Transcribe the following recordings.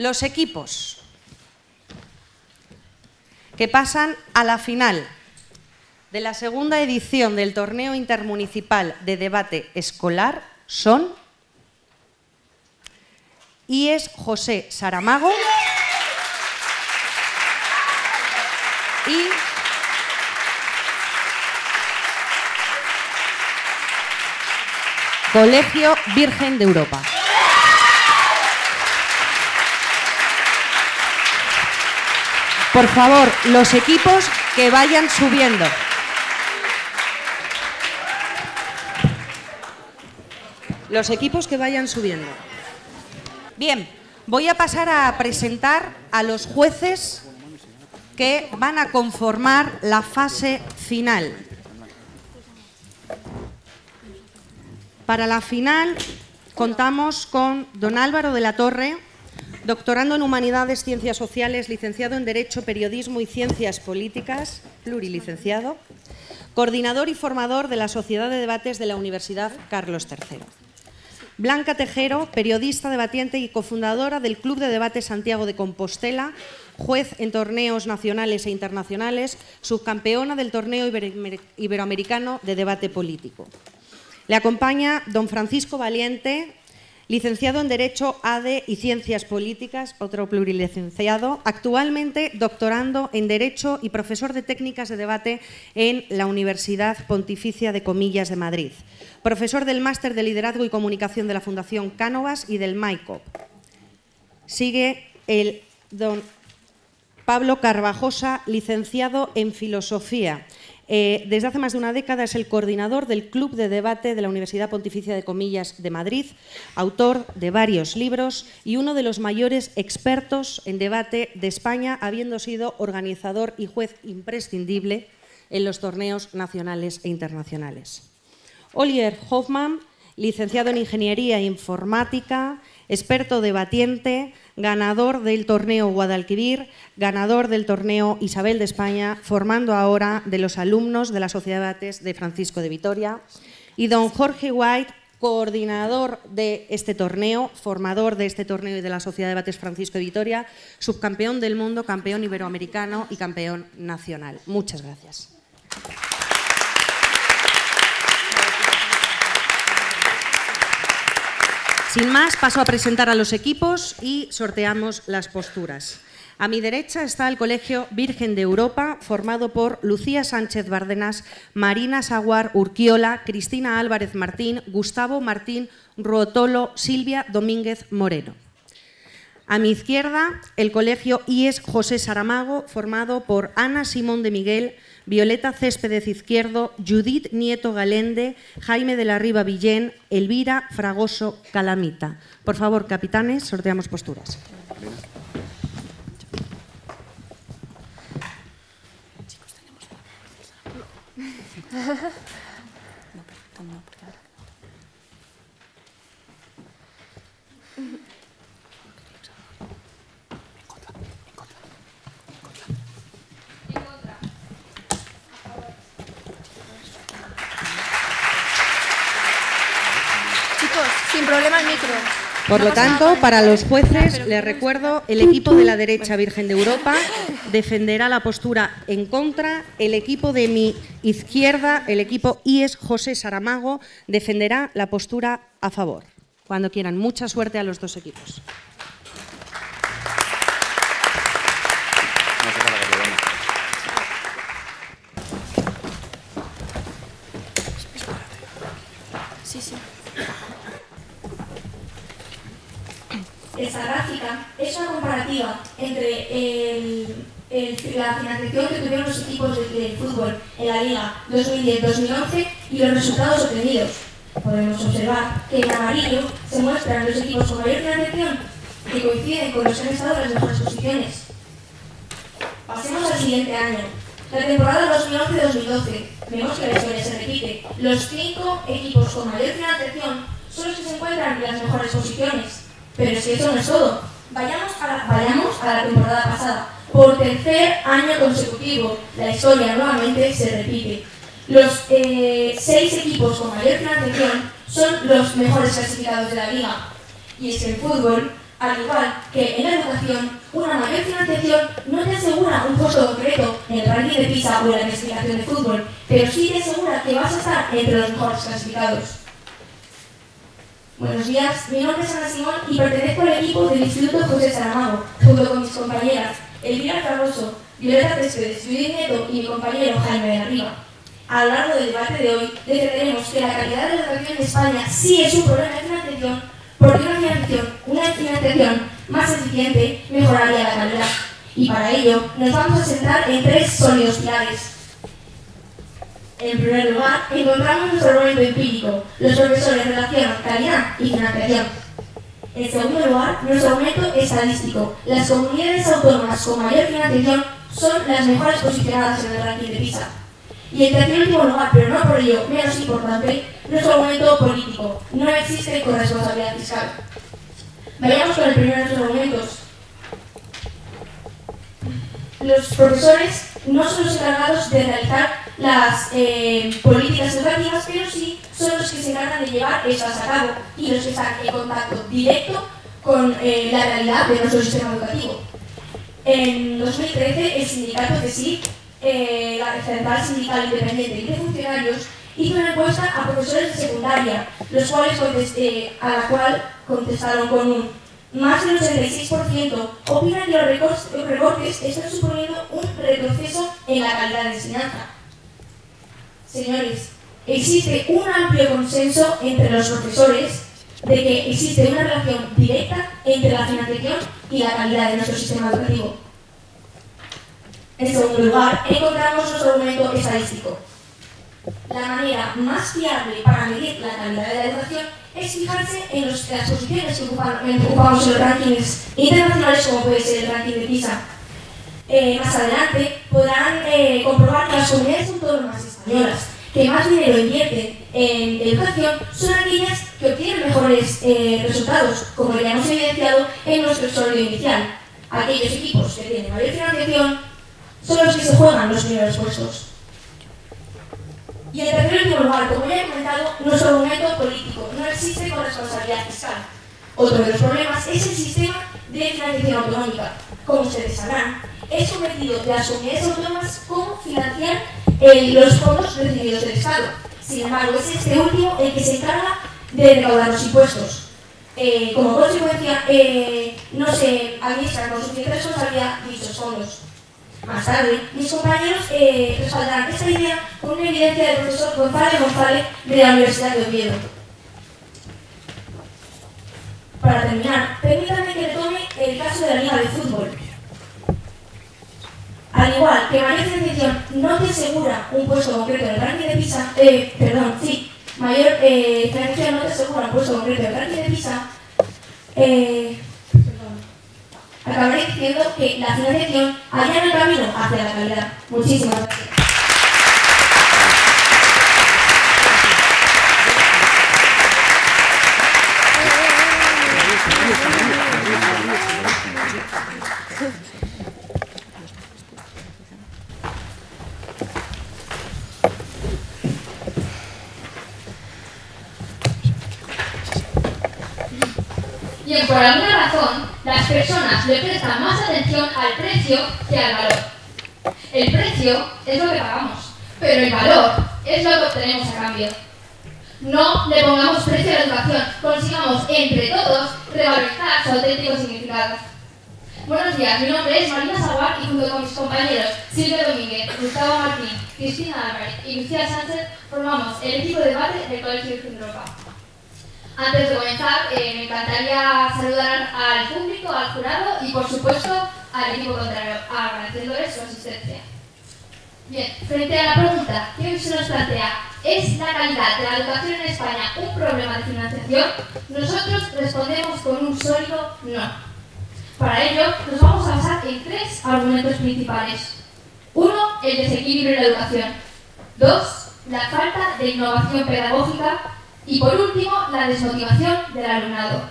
Los equipos que pasan a la final de la segunda edición del torneo intermunicipal de debate escolar son IES José Saramago y Colegio Virgen de Europa. Por favor, los equipos que vayan subiendo. Los equipos que vayan subiendo. Bien, voy a pasar a presentar a los jueces que van a conformar la fase final. Para la final contamos con don Álvaro de la Torre, doctorando en Humanidades, Ciencias Sociales, licenciado en Derecho, Periodismo y Ciencias Políticas, plurilicenciado, coordinador y formador de la Sociedad de Debates de la Universidad Carlos III. Blanca Tejero, periodista, debatiente y cofundadora del Club de Debate Santiago de Compostela, juez en torneos nacionales e internacionales, subcampeona del torneo iberoamericano de debate político. Le acompaña don Francisco Valiente, licenciado en Derecho ADE y Ciencias Políticas, otro plurilicenciado, actualmente doctorando en Derecho y profesor de técnicas de debate en la Universidad Pontificia de Comillas de Madrid, profesor del Máster de Liderazgo y Comunicación de la Fundación Cánovas y del MAICOP. Sigue el don Pablo Carvajosa, licenciado en Filosofía, eh, desde hace más de una década es el coordinador del Club de Debate de la Universidad Pontificia de Comillas de Madrid, autor de varios libros y uno de los mayores expertos en debate de España, habiendo sido organizador y juez imprescindible en los torneos nacionales e internacionales. Oliver Hoffman, licenciado en Ingeniería Informática, experto debatiente, ganador del torneo Guadalquivir, ganador del torneo Isabel de España, formando ahora de los alumnos de la Sociedad de Debates de Francisco de Vitoria, y don Jorge White, coordinador de este torneo, formador de este torneo y de la Sociedad de Debates Francisco de Vitoria, subcampeón del mundo, campeón iberoamericano y campeón nacional. Muchas gracias. Sin más, paso a presentar a los equipos y sorteamos las posturas. A mi derecha está el Colegio Virgen de Europa, formado por Lucía Sánchez Bárdenas, Marina Saguar Urquiola, Cristina Álvarez Martín, Gustavo Martín Ruotolo, Silvia Domínguez Moreno. A mi izquierda, el Colegio IES José Saramago, formado por Ana Simón de Miguel, Violeta Céspedes Izquierdo, Judith Nieto Galende, Jaime de la Riva Villén, Elvira Fragoso Calamita. Por favor, capitanes, sorteamos posturas. Sin problema el micro. Por lo tanto, para los jueces, les recuerdo, el equipo de la derecha Virgen de Europa defenderá la postura en contra, el equipo de mi izquierda, el equipo IES José Saramago, defenderá la postura a favor. Cuando quieran, mucha suerte a los dos equipos. Esta gráfica es una comparativa entre la financiación que tuvieron los equipos de, fútbol en la Liga 2010-2011 y los resultados obtenidos. Podemos observar que en amarillo se muestran los equipos con mayor financiación que coinciden con los que han estado en las mejores posiciones. Pasemos al siguiente año. La temporada 2011-2012. Vemos que la historia se repite. Los cinco equipos con mayor financiación son los que se encuentran en las mejores posiciones. Pero si eso no es todo, vayamos a la, temporada pasada. Por tercer año consecutivo, la historia nuevamente se repite. Los eh, seis equipos con mayor financiación son los mejores clasificados de la liga. Y es que el fútbol Al igual que en la educación, una mayor financiación no te asegura un puesto concreto en el ranking de PISA o en la clasificación de fútbol, pero sí te asegura que vas a estar entre los mejores clasificados. Buenos días, mi nombre es Ana Simón y pertenezco al equipo del Instituto José Saramago, junto con mis compañeras Elvira Carroso, Violeta Céspedes, Judith Nieto y mi compañero Jaime de Arriba. A lo largo del debate de hoy defenderemos que la calidad de la educación en España sí es un problema de financiación, porque una financiación, una financiación más eficiente mejoraría la calidad. Y para ello nos vamos a centrar en tres sólidos pilares. En primer lugar, encontramos nuestro argumento empírico. Los profesores relacionan calidad y financiación. En segundo lugar, nuestro argumento estadístico. Las comunidades autónomas con mayor financiación son las mejores posicionadas en el ranking de PISA. Y en tercer último lugar, pero no por ello menos importante, nuestro argumento político. No existe corresponsabilidad fiscal. Vayamos con el primero de nuestros argumentos. Los profesores no son los encargados de realizar las eh, políticas educativas, pero sí son los que se encargan de llevar estas a cabo y los que están en contacto directo con eh, la realidad de nuestro sistema educativo. En 2013, el sindicato CSIC eh, la Central Sindical Independiente de Funcionarios hizo una encuesta a profesores de secundaria, los cuales contesté, a la cual contestaron con un más del 86% opinan que los recortes están suponiendo un retroceso en la calidad de enseñanza. Señores, existe un amplio consenso entre los profesores de que existe una relación directa entre la financiación y la calidad de nuestro sistema educativo. En segundo lugar, encontramos nuestro argumento estadístico. La manera más fiable para medir la calidad de la educación es fijarse en, las posiciones que ocupamos en los rankings internacionales, como puede ser el ranking de PISA. Eh, más adelante podrán eh, comprobar que las comunidades autónomas españolas que más dinero invierten en educación son aquellas que obtienen mejores eh, resultados, como ya hemos evidenciado en nuestro estudio inicial. Aquellos equipos que tienen mayor financiación son los que se juegan los primeros puestos. Y en tercer último lugar, como ya he comentado, nuestro argumento político no existe con responsabilidad fiscal. Otro de los problemas es el sistema de financiación autonómica. Como ustedes sabrán, es cometido de las comunidades autónomas cómo financiar eh, los fondos recibidos del Estado. Sin embargo, es este último el que se encarga de recaudar los impuestos. Eh, como consecuencia, eh, no se administran con suficiente responsabilidad dichos fondos. Más tarde, mis compañeros eh, respaldarán esta idea con una evidencia del profesor González González de la Universidad de Oviedo. Para terminar, permítanme que retome el caso de la Liga de Fútbol. Al igual que mayor financiación no te asegura un puesto concreto en el ranking de PISA, eh, perdón, sí, mayor eh, no te asegura un puesto concreto en el ranking de PISA, eh, acabaré diciendo que la financiación allá el camino hacia la calidad. Muchísimas gracias. Y le prestan más atención al precio que al valor. El precio es lo que pagamos, pero el valor es lo que obtenemos a cambio. No le pongamos precio a la educación, consigamos entre todos revalorizar su auténtico significado. Buenos días, mi nombre es Marina Saguar y junto con mis compañeros Silvia Domínguez, Gustavo Martín, Cristina Álvarez y Lucía Sánchez formamos el equipo de debate del Colegio de Europa. Antes de comenzar, eh, me encantaría saludar al público, al jurado y, por supuesto, al equipo contrario, agradeciéndoles su asistencia. Bien, frente a la pregunta que hoy se nos plantea, ¿es la calidad de la educación en España un problema de financiación? Nosotros respondemos con un sólido no. Para ello, nos vamos a basar en tres argumentos principales. Uno, el desequilibrio en la educación. Dos, la falta de innovación pedagógica y por último, la desmotivación del alumnado.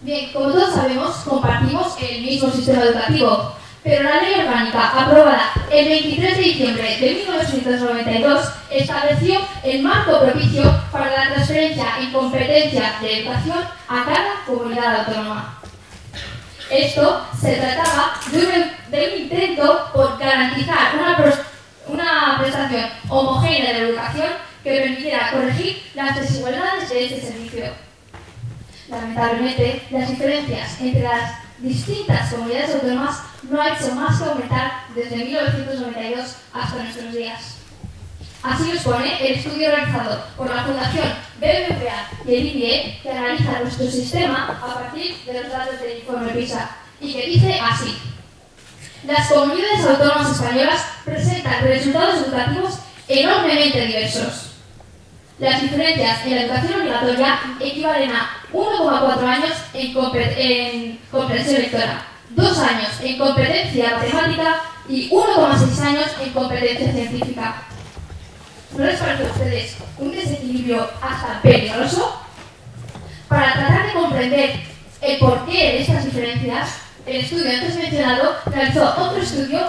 Bien, como todos sabemos, compartimos el mismo sistema educativo, pero la ley orgánica aprobada el 23 de diciembre de 1992 estableció el marco propicio para la transferencia en competencia de educación a cada comunidad autónoma. Esto se trataba de un, intento por garantizar una, una prestación homogénea de la educación que permitiera corregir las desigualdades de este servicio. Lamentablemente, las diferencias entre las distintas comunidades autónomas no ha hecho más que aumentar desde 1992 hasta nuestros días. Así lo expone el estudio realizado por la Fundación BBVA y el INE que analiza nuestro sistema a partir de los datos del informe PISA y que dice así. Las comunidades autónomas españolas presentan resultados educativos enormemente diversos. Las diferencias en la educación obligatoria equivalen a 1,4 años en, comprensión lectora, 2 años en competencia matemática y 1,6 años en competencia científica. ¿No les parece a ustedes un desequilibrio hasta peligroso? Para tratar de comprender el porqué de estas diferencias, el estudio antes mencionado realizó otro estudio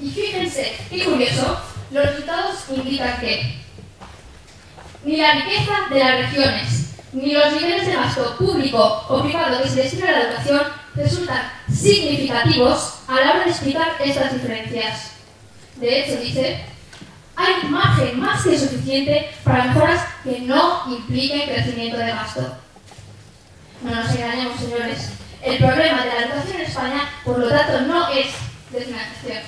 y fíjense, qué curioso, los resultados indican que ni la riqueza de las regiones, ni los niveles de gasto público o privado que se destina a la educación resultan significativos a la hora de explicar estas diferencias. De hecho, dice, hay margen más que suficiente para mejoras que no impliquen crecimiento de gasto. No nos engañemos, señores. El problema de la educación en España, por lo tanto, no es de financiación.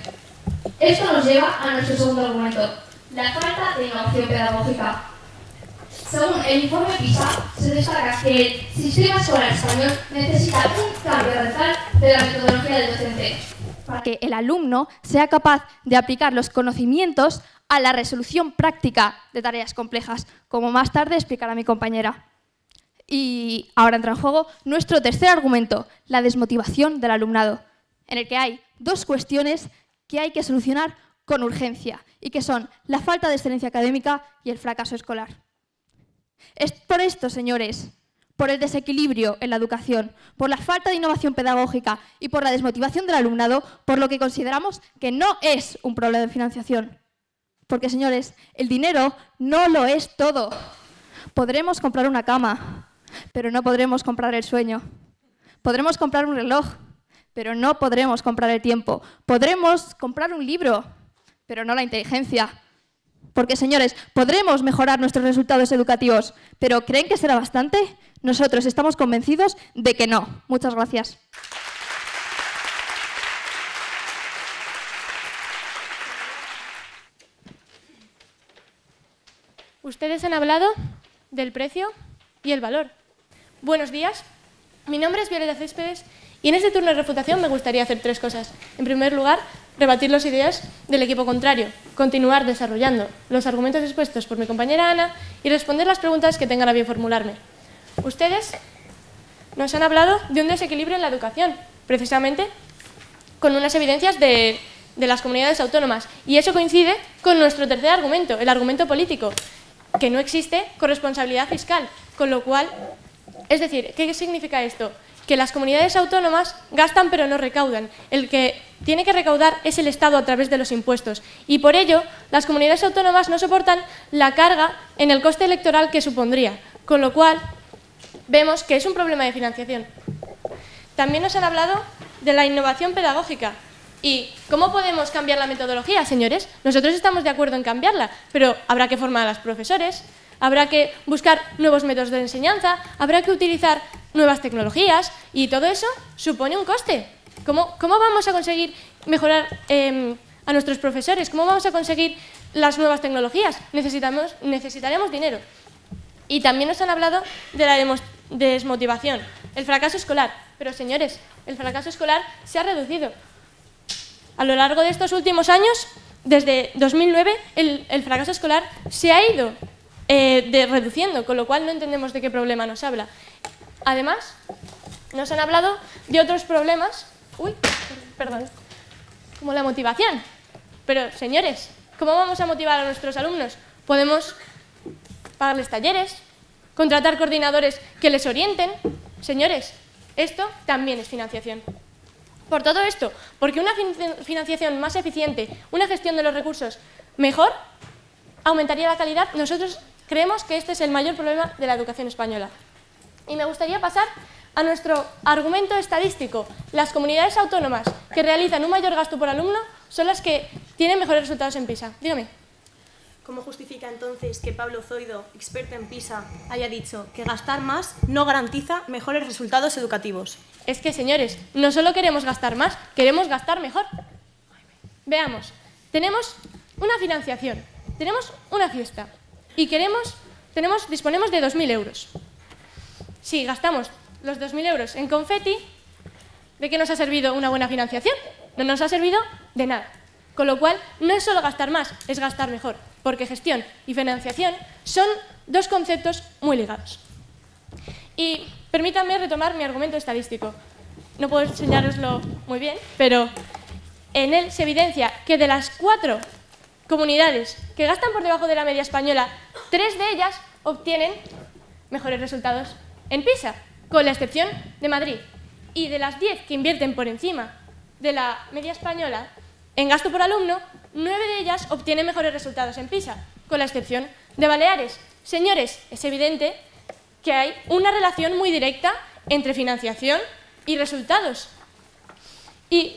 Esto nos lleva a nuestro segundo argumento, la falta de innovación pedagógica. Según el informe PISA, se destaca que el sistema escolar español necesita un cambio radical de la metodología del docente para que el alumno sea capaz de aplicar los conocimientos a la resolución práctica de tareas complejas, como más tarde explicará mi compañera. Y ahora entra en juego nuestro tercer argumento, la desmotivación del alumnado, en el que hay dos cuestiones que hay que solucionar con urgencia y que son la falta de excelencia académica y el fracaso escolar. Es por esto, señores, por el desequilibrio en la educación, por la falta de innovación pedagógica y por la desmotivación del alumnado, por lo que consideramos que no es un problema de financiación. Porque, señores, el dinero no lo es todo. Podremos comprar una cama, pero no podremos comprar el sueño. Podremos comprar un reloj, pero no podremos comprar el tiempo. Podremos comprar un libro, pero no la inteligencia. Porque, señores, podremos mejorar nuestros resultados educativos, pero ¿creen que será bastante? Nosotros estamos convencidos de que no. Muchas gracias. Ustedes han hablado del precio y el valor. Buenos días. Mi nombre es Violeta Céspedes y en este turno de refutación me gustaría hacer tres cosas. En primer lugar, rebatir las ideas del equipo contrario, continuar desarrollando los argumentos expuestos por mi compañera Ana y responder las preguntas que tengan a bien formularme. Ustedes nos han hablado de un desequilibrio en la educación, precisamente con unas evidencias de, de las comunidades autónomas. Y eso coincide con nuestro tercer argumento, el argumento político, que no existe corresponsabilidad fiscal, con lo cual, es decir, ¿qué significa esto? Que las comunidades autónomas gastan pero no recaudan. El que tiene que recaudar es el Estado a través de los impuestos. Y por ello, las comunidades autónomas no soportan la carga en el coste electoral que supondría. Con lo cual, vemos que es un problema de financiación. También nos han hablado de la innovación pedagógica. ¿Y cómo podemos cambiar la metodología, señores? Nosotros estamos de acuerdo en cambiarla, pero habrá que formar a los profesores, habrá que buscar nuevos métodos de enseñanza, habrá que utilizar nuevas tecnologías y todo eso supone un coste. ¿Cómo, cómo vamos a conseguir mejorar em, a nuestros profesores? ¿Cómo vamos a conseguir las nuevas tecnologías? Necesitamos, necesitaremos dinero. Y también nos han hablado de la desmotivación, el fracaso escolar. Pero señores, el fracaso escolar se ha reducido. A lo largo de estos últimos años, desde 2009, el, el fracaso escolar se ha ido eh, de, reduciendo, con lo cual no entendemos de qué problema nos habla. Además, nos han hablado de otros problemas, uy, perdón, como la motivación. Pero, señores, ¿cómo vamos a motivar a nuestros alumnos? Podemos pagarles talleres, contratar coordinadores que les orienten. Señores, esto también es financiación. Por todo esto, porque una financiación más eficiente, una gestión de los recursos mejor, aumentaría la calidad, nosotros Creemos que este es el mayor problema de la educación española. Y me gustaría pasar a nuestro argumento estadístico, las comunidades autónomas que realizan un mayor gasto por alumno son las que tienen mejores resultados en PISA. Dígame. ¿Cómo justifica entonces que Pablo Zoido, experto en PISA, haya dicho que gastar más no garantiza mejores resultados educativos? Es que, señores, no solo queremos gastar más, queremos gastar mejor. Veamos, tenemos una financiación, tenemos una fiesta y queremos, tenemos, disponemos de 2.000 euros. Si gastamos los 2.000 euros en confeti, ¿de qué nos ha servido una buena financiación? No nos ha servido de nada. Con lo cual, no es solo gastar más, es gastar mejor, porque gestión y financiación son dos conceptos muy ligados. Y permítanme retomar mi argumento estadístico. No puedo enseñároslo muy bien, pero en él se evidencia que de las cuatro comunidades que gastan por debajo de la media española, tres de ellas obtienen mejores resultados en PISA, con la excepción de Madrid. Y de las diez que invierten por encima de la media española en gasto por alumno, nueve de ellas obtienen mejores resultados en PISA, con la excepción de Baleares. Señores, es evidente que hay una relación muy directa entre financiación y resultados. Y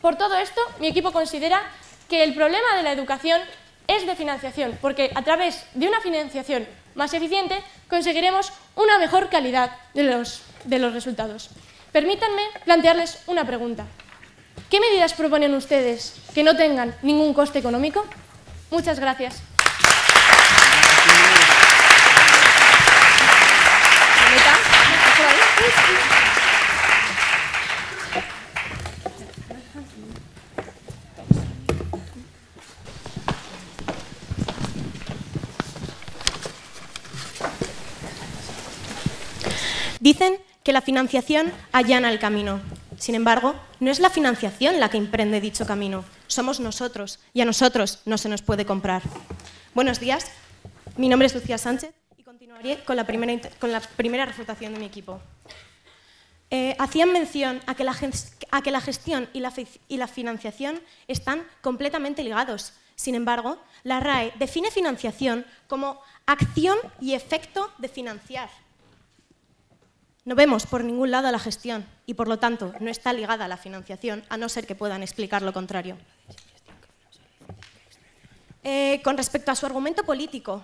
por todo esto, mi equipo considera que el problema de la educación es de financiación, porque a través de una financiación más eficiente conseguiremos una mejor calidad de los, de los resultados. Permítanme plantearles una pregunta. ¿Qué medidas proponen ustedes que no tengan ningún coste económico? Muchas gracias. Dicen que la financiación allana el camino. Sin embargo, no es la financiación la que emprende dicho camino, somos nosotros y a nosotros no se nos puede comprar. Buenos días, mi nombre es Lucía Sánchez y continuaré con la primera, con la primera refutación de mi equipo. Eh, hacían mención a que, la, a que la gestión y la, y la financiación están completamente ligados. Sin embargo, la RAE define financiación como acción y efecto de financiar. No vemos por ningún lado la gestión y, por lo tanto, no está ligada a la financiación, a no ser que puedan explicar lo contrario. Eh, con respecto a su argumento político,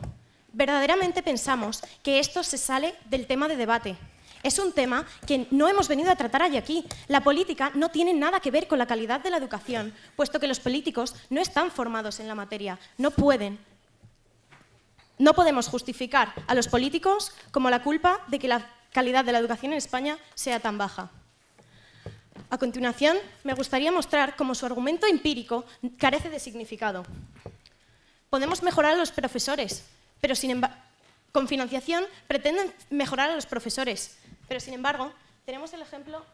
verdaderamente pensamos que esto se sale del tema de debate. Es un tema que no hemos venido a tratar hoy aquí. La política no tiene nada que ver con la calidad de la educación, puesto que los políticos no están formados en la materia, no pueden. No podemos justificar a los políticos como la culpa de que la calidad de la educación en España sea tan baja. A continuación, me gustaría mostrar cómo su argumento empírico carece de significado. Podemos mejorar a los profesores, pero sin con financiación pretenden mejorar a los profesores, pero sin embargo, tenemos el ejemplo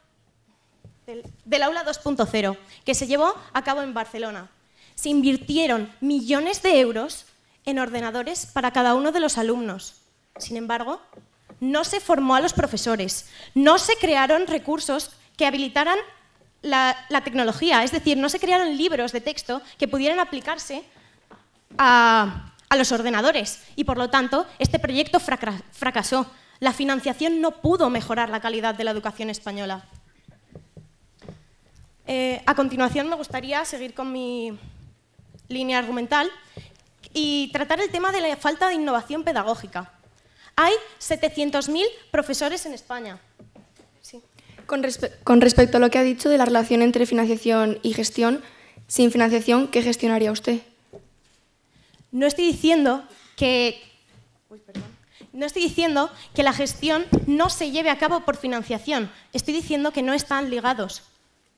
del, del aula 2.0, que se llevó a cabo en Barcelona. Se invirtieron millones de euros en ordenadores para cada uno de los alumnos. Sin embargo, no se formó a los profesores, no se crearon recursos que habilitaran la, tecnología, es decir, no se crearon libros de texto que pudieran aplicarse a, los ordenadores y por lo tanto este proyecto fracasó. La financiación no pudo mejorar la calidad de la educación española. Eh, a continuación me gustaría seguir con mi línea argumental y tratar el tema de la falta de innovación pedagógica. Hay 700.000 profesores en España. Con, respecto a lo que ha dicho de la relación entre financiación y gestión, sin financiación, ¿qué gestionaría usted? No estoy diciendo que... No estoy diciendo que la gestión no se lleve a cabo por financiación. Estoy diciendo que no están ligados,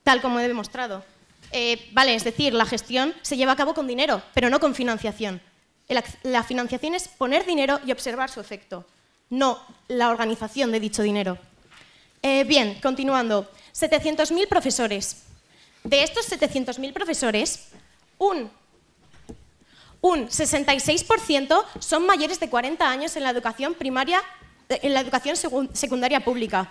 tal como he demostrado. Eh, vale, es decir, la gestión se lleva a cabo con dinero, pero no con financiación. La financiación es poner dinero y observar su efecto, no la organización de dicho dinero. Eh, bien, continuando. 700.000 profesores. De estos 700.000 profesores, un, un 66% son mayores de 40 años en la educación primaria, en la educación secundaria pública.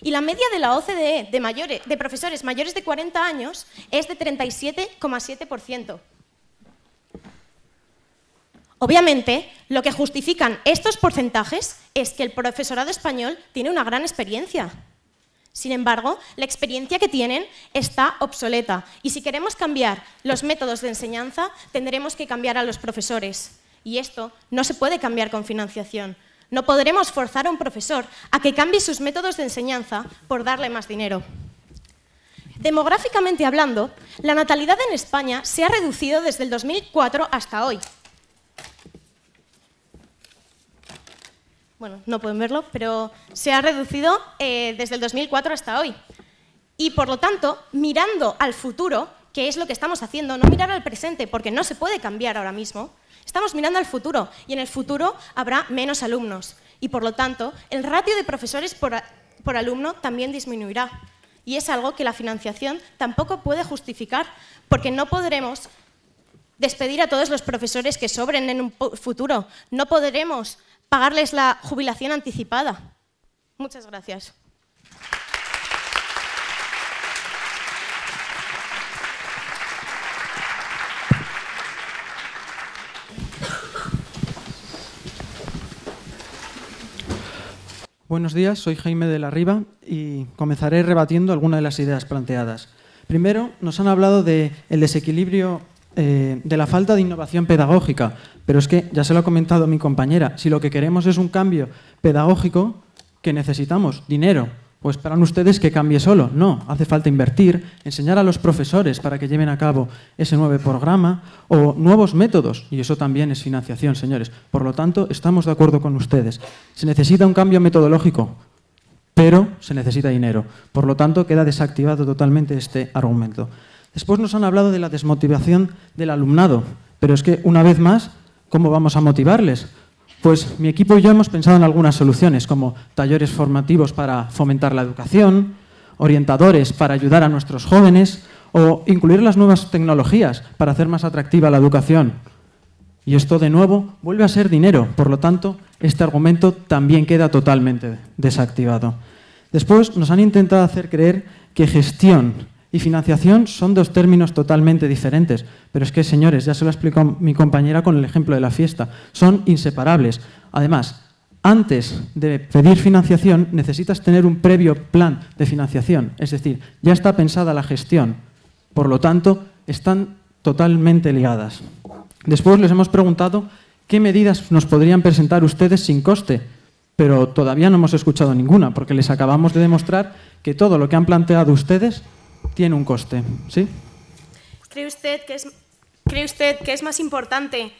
Y la media de la OCDE de, de profesores mayores de 40 años es de 37,7%. Obviamente, lo que justifican estos porcentajes es que el profesorado español tiene una gran experiencia. Sin embargo, la experiencia que tienen está obsoleta y si queremos cambiar los métodos de enseñanza, tendremos que cambiar a los profesores. Y esto no se puede cambiar con financiación. No podremos forzar a un profesor a que cambie sus métodos de enseñanza por darle más dinero. Demográficamente hablando, la natalidad en España se ha reducido desde el 2004 hasta hoy. Bueno, no pueden verlo, pero se ha reducido eh, desde el 2004 hasta hoy. Y por lo tanto, mirando al futuro, que es lo que estamos haciendo, no mirar al presente, porque no se puede cambiar ahora mismo, estamos mirando al futuro y en el futuro habrá menos alumnos. Y por lo tanto, el ratio de profesores por, por alumno también disminuirá. Y es algo que la financiación tampoco puede justificar, porque no podremos despedir a todos los profesores que sobren en un futuro. No podremos pagarles la jubilación anticipada. Muchas gracias. Buenos días, soy Jaime de la Riva y comenzaré rebatiendo algunas de las ideas planteadas. Primero, nos han hablado del desequilibrio eh, de la falta de innovación pedagógica, pero es que, ya se lo ha comentado mi compañera, si lo que queremos es un cambio pedagógico, que necesitamos? Dinero. Pues esperan ustedes que cambie solo. No, hace falta invertir, enseñar a los profesores para que lleven a cabo ese nuevo programa o nuevos métodos. Y eso también es financiación, señores. Por lo tanto, estamos de acuerdo con ustedes. Se necesita un cambio metodológico, pero se necesita dinero. Por lo tanto, queda desactivado totalmente este argumento. Después nos han hablado de la desmotivación del alumnado, pero es que, una vez más, ¿Cómo vamos a motivarles? Pues mi equipo y yo hemos pensado en algunas soluciones, como talleres formativos para fomentar la educación, orientadores para ayudar a nuestros jóvenes o incluir las nuevas tecnologías para hacer más atractiva la educación. Y esto, de nuevo, vuelve a ser dinero. Por lo tanto, este argumento también queda totalmente desactivado. Después nos han intentado hacer creer que gestión y financiación son dos términos totalmente diferentes. Pero es que, señores, ya se lo ha explicado mi compañera con el ejemplo de la fiesta, son inseparables. Además, antes de pedir financiación necesitas tener un previo plan de financiación, es decir, ya está pensada la gestión. Por lo tanto, están totalmente ligadas. Después les hemos preguntado qué medidas nos podrían presentar ustedes sin coste, pero todavía no hemos escuchado ninguna, porque les acabamos de demostrar que todo lo que han planteado ustedes tiene un coste, ¿sí? ¿Cree usted que es, ¿cree usted que es más importante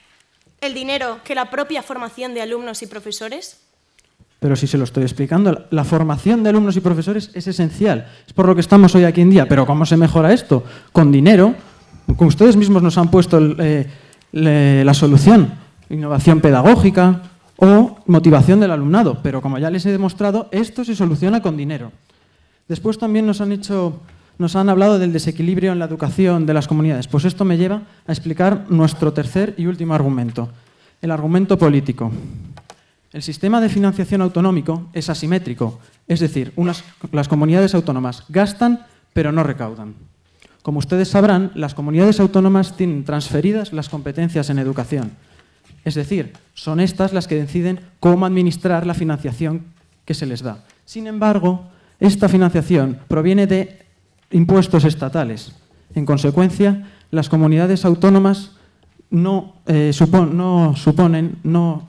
el dinero que la propia formación de alumnos y profesores? Pero si se lo estoy explicando, la formación de alumnos y profesores es esencial. Es por lo que estamos hoy aquí en día. Pero ¿cómo se mejora esto? Con dinero. Ustedes mismos nos han puesto eh, la solución. Innovación pedagógica o motivación del alumnado. Pero como ya les he demostrado, esto se soluciona con dinero. Después también nos han hecho nos han hablado del desequilibrio en la educación de las comunidades. Pues esto me lleva a explicar nuestro tercer y último argumento, el argumento político. El sistema de financiación autonómico es asimétrico, es decir, las comunidades autónomas gastan pero no recaudan. Como ustedes sabrán, las comunidades autónomas tienen transferidas las competencias en educación. Es decir, son estas las que deciden cómo administrar la financiación que se les da. Sin embargo, esta financiación proviene de impuestos estatales. En consecuencia, las comunidades autónomas no, eh, suponen, no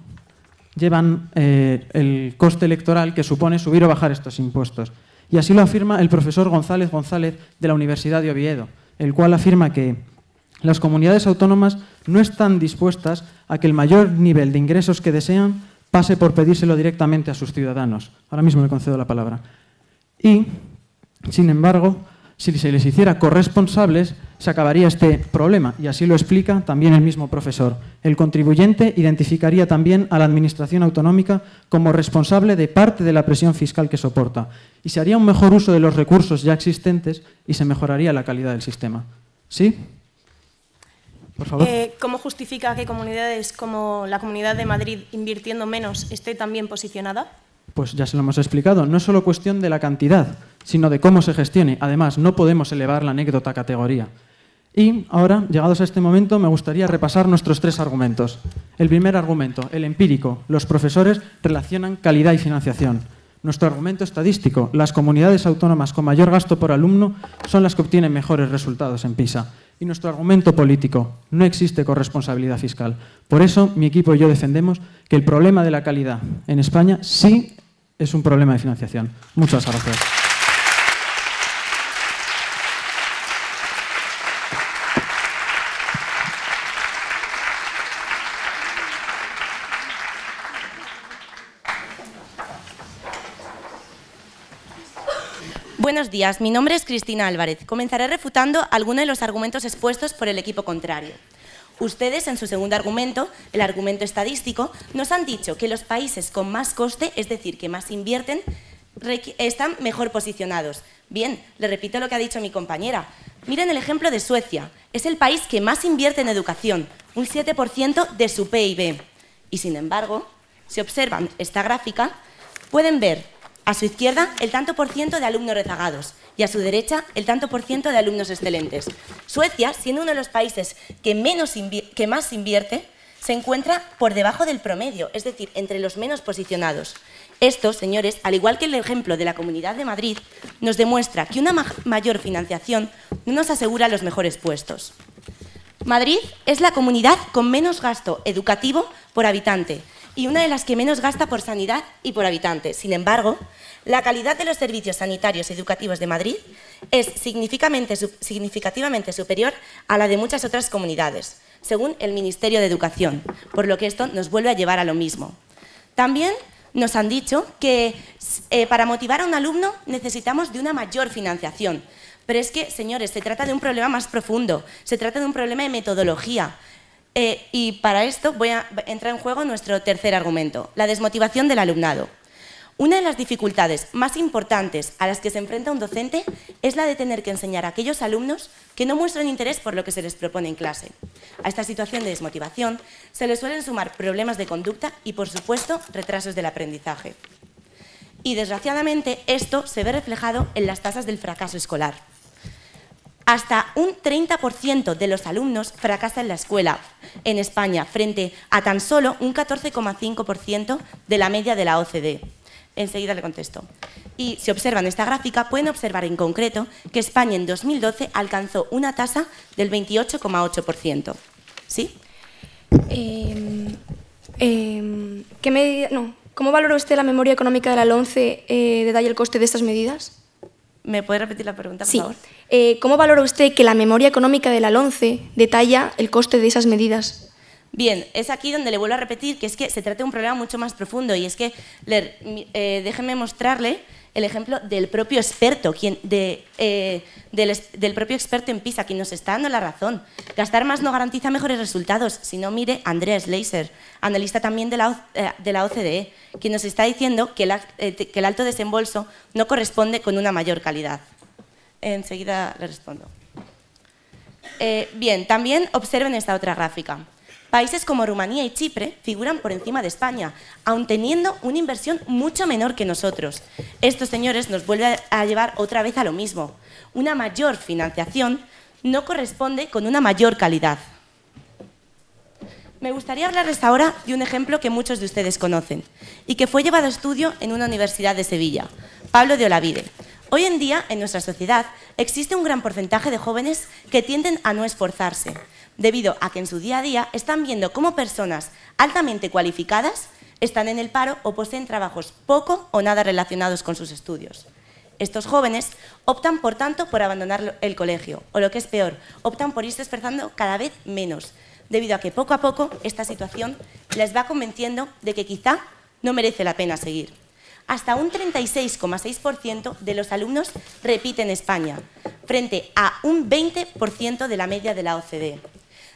llevan eh, el coste electoral que supone subir o bajar estos impuestos. Y así lo afirma el profesor González González de la Universidad de Oviedo, el cual afirma que las comunidades autónomas no están dispuestas a que el mayor nivel de ingresos que desean pase por pedírselo directamente a sus ciudadanos. Ahora mismo le concedo la palabra. Y, sin embargo, si se les hiciera corresponsables, se acabaría este problema, y así lo explica también el mismo profesor. El contribuyente identificaría también a la Administración autonómica como responsable de parte de la presión fiscal que soporta, y se haría un mejor uso de los recursos ya existentes y se mejoraría la calidad del sistema. ¿Sí? Por favor. Eh, ¿Cómo justifica que comunidades como la Comunidad de Madrid, invirtiendo menos, esté tan bien posicionada? Pues ya se lo hemos explicado, no es solo cuestión de la cantidad, sino de cómo se gestione. Además, no podemos elevar la anécdota a categoría. Y ahora, llegados a este momento, me gustaría repasar nuestros tres argumentos. El primer argumento, el empírico. Los profesores relacionan calidad y financiación. Nuestro argumento estadístico, las comunidades autónomas con mayor gasto por alumno son las que obtienen mejores resultados en PISA. Y nuestro argumento político, no existe corresponsabilidad fiscal. Por eso, mi equipo y yo defendemos que el problema de la calidad en España sí es un problema de financiación. Muchas gracias. Buenos días, mi nombre es Cristina Álvarez. Comenzaré refutando algunos de los argumentos expuestos por el equipo contrario. Ustedes, en su segundo argumento, el argumento estadístico, nos han dicho que los países con más coste, es decir, que más invierten, están mejor posicionados. Bien, le repito lo que ha dicho mi compañera. Miren el ejemplo de Suecia. Es el país que más invierte en educación, un 7% de su PIB. Y sin embargo, si observan esta gráfica, pueden ver a su izquierda, el tanto por ciento de alumnos rezagados y a su derecha, el tanto por ciento de alumnos excelentes. Suecia, siendo uno de los países que, menos que más invierte, se encuentra por debajo del promedio, es decir, entre los menos posicionados. Esto, señores, al igual que el ejemplo de la Comunidad de Madrid, nos demuestra que una mayor financiación no nos asegura los mejores puestos. Madrid es la comunidad con menos gasto educativo por habitante, y una de las que menos gasta por sanidad y por habitante. Sin embargo, la calidad de los servicios sanitarios y educativos de Madrid es significativamente superior a la de muchas otras comunidades, según el Ministerio de Educación, por lo que esto nos vuelve a llevar a lo mismo. También nos han dicho que eh, para motivar a un alumno necesitamos de una mayor financiación. Pero es que, señores, se trata de un problema más profundo, se trata de un problema de metodología, eh, y para esto voy a entrar en juego nuestro tercer argumento, la desmotivación del alumnado. Una de las dificultades más importantes a las que se enfrenta un docente es la de tener que enseñar a aquellos alumnos que no muestran interés por lo que se les propone en clase. A esta situación de desmotivación se le suelen sumar problemas de conducta y, por supuesto, retrasos del aprendizaje. Y, desgraciadamente, esto se ve reflejado en las tasas del fracaso escolar. Hasta un 30% de los alumnos fracasa en la escuela en España, frente a tan solo un 14,5% de la media de la OCDE. Enseguida le contesto. Y si observan esta gráfica, pueden observar en concreto que España en 2012 alcanzó una tasa del 28,8%. ¿Sí? Em, em, ¿Cómo valora usted la memoria económica de la LONCE eh, detalla el coste de estas medidas? ¿Me puede repetir la pregunta, por sí. favor? Eh, ¿Cómo valora usted que la memoria económica de la LONCE detalla el coste de esas medidas? Bien, es aquí donde le vuelvo a repetir que es que se trata de un problema mucho más profundo y es que, eh, déjeme mostrarle el ejemplo del propio experto, eh, del, propio experto en PISA, quien nos está dando la razón. Gastar más no garantiza mejores resultados. Si no, mire Andreas Leiser, analista también de la, de la OCDE, quien nos está diciendo que el alto desembolso no corresponde con una mayor calidad. Enseguida le respondo. Eh, bien, también observen esta otra gráfica. Países como Rumanía y Chipre figuran por encima de España, aun teniendo una inversión mucho menor que nosotros. Estos señores nos vuelven a llevar otra vez a lo mismo. Una mayor financiación no corresponde con una mayor calidad. Me gustaría hablarles ahora de un ejemplo que muchos de ustedes conocen y que fue llevado a estudio en una universidad de Sevilla, Pablo de Olavide, Hoy en día, en nuestra sociedad, existe un gran porcentaje de jóvenes que tienden a no esforzarse, debido a que en su día a día están viendo cómo personas altamente cualificadas están en el paro o poseen trabajos poco o nada relacionados con sus estudios. Estos jóvenes optan, por tanto, por abandonar el colegio, o lo que es peor, optan por irse esforzando cada vez menos, debido a que poco a poco esta situación les va convenciendo de que quizá no merece la pena seguir hasta un 36,6% de los alumnos repiten España, frente a un 20% de la media de la OCDE.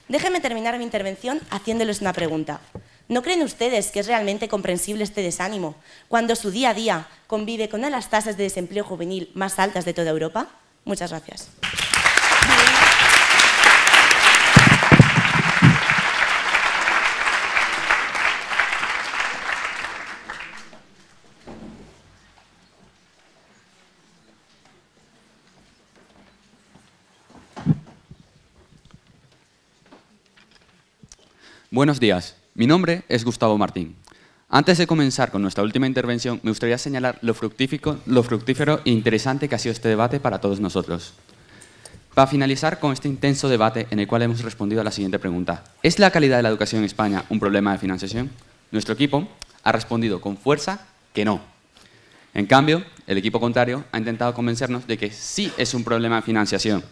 Déjenme terminar mi intervención haciéndoles una pregunta. ¿No creen ustedes que es realmente comprensible este desánimo cuando su día a día convive con una de las tasas de desempleo juvenil más altas de toda Europa? Muchas gracias. Buenos días, mi nombre es Gustavo Martín. Antes de comenzar con nuestra última intervención, me gustaría señalar lo fructífero, lo fructífero e interesante que ha sido este debate para todos nosotros. Para finalizar con este intenso debate en el cual hemos respondido a la siguiente pregunta. ¿Es la calidad de la educación en España un problema de financiación? Nuestro equipo ha respondido con fuerza que no. En cambio, el equipo contrario ha intentado convencernos de que sí es un problema de financiación.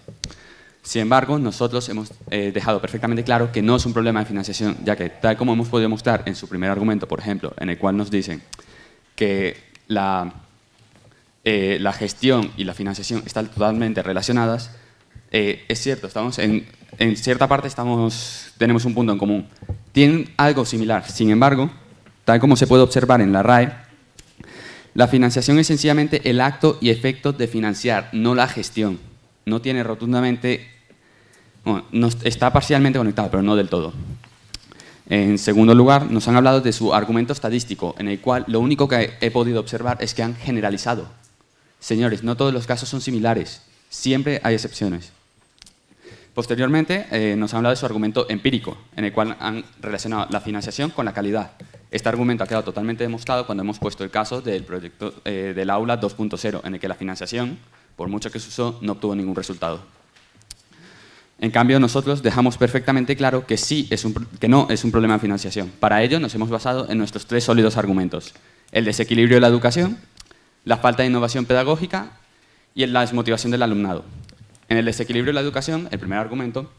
Sin embargo, nosotros hemos eh, dejado perfectamente claro que no es un problema de financiación, ya que, tal como hemos podido mostrar en su primer argumento, por ejemplo, en el cual nos dicen que la, eh, la gestión y la financiación están totalmente relacionadas, eh, es cierto, estamos en, en cierta parte estamos, tenemos un punto en común. Tienen algo similar, sin embargo, tal como se puede observar en la RAE, la financiación es sencillamente el acto y efecto de financiar, no la gestión. No tiene rotundamente, está parcialmente conectado, pero no del todo. En segundo lugar, nos han hablado de su argumento estadístico, en el cual lo único que he podido observar es que han generalizado. Señores, no todos los casos son similares, siempre hay excepciones. Posteriormente, eh, nos han hablado de su argumento empírico, en el cual han relacionado la financiación con la calidad. Este argumento ha quedado totalmente demostrado cuando hemos puesto el caso del proyecto eh, del aula 2.0, en el que la financiación, por mucho que se usó, no obtuvo ningún resultado. En cambio, nosotros dejamos perfectamente claro que, sí es un, que no es un problema de financiación. Para ello, nos hemos basado en nuestros tres sólidos argumentos. El desequilibrio de la educación, la falta de innovación pedagógica y la desmotivación del alumnado. En el desequilibrio de la educación, el primer argumento,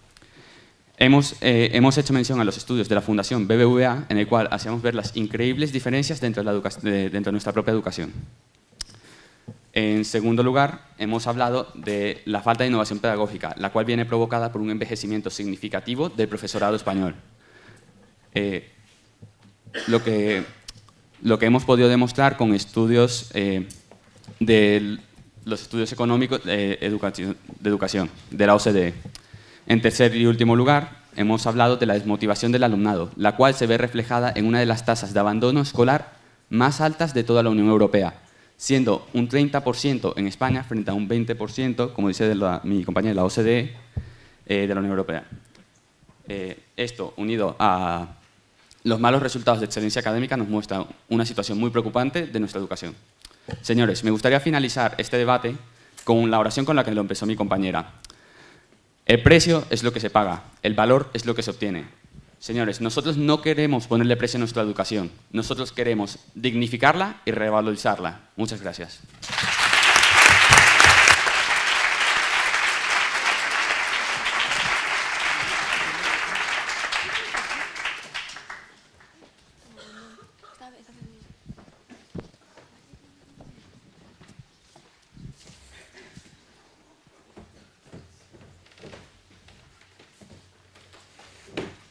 hemos, eh, hemos hecho mención a los estudios de la Fundación BBVA, en el cual hacíamos ver las increíbles diferencias dentro de, nuestra propia educación. En segundo lugar, hemos hablado de la falta de innovación pedagógica, la cual viene provocada por un envejecimiento significativo del profesorado español. Eh, lo, que, hemos podido demostrar con estudios eh, del los estudios económicos de educación, de educación de la OCDE. En tercer y último lugar, hemos hablado de la desmotivación del alumnado, la cual se ve reflejada en una de las tasas de abandono escolar más altas de toda la Unión Europea, siendo un 30% en España frente a un 20%, como dice mi compañera de la OCDE, eh, de la Unión Europea. Eh, esto, unido a los malos resultados de excelencia académica, nos muestra una situación muy preocupante de nuestra educación. Señores, me gustaría finalizar este debate con la oración con la que lo empezó mi compañera. El precio es lo que se paga, el valor es lo que se obtiene. Señores, nosotros no queremos ponerle precio a nuestra educación, nosotros queremos dignificarla y revalorizarla. Muchas gracias.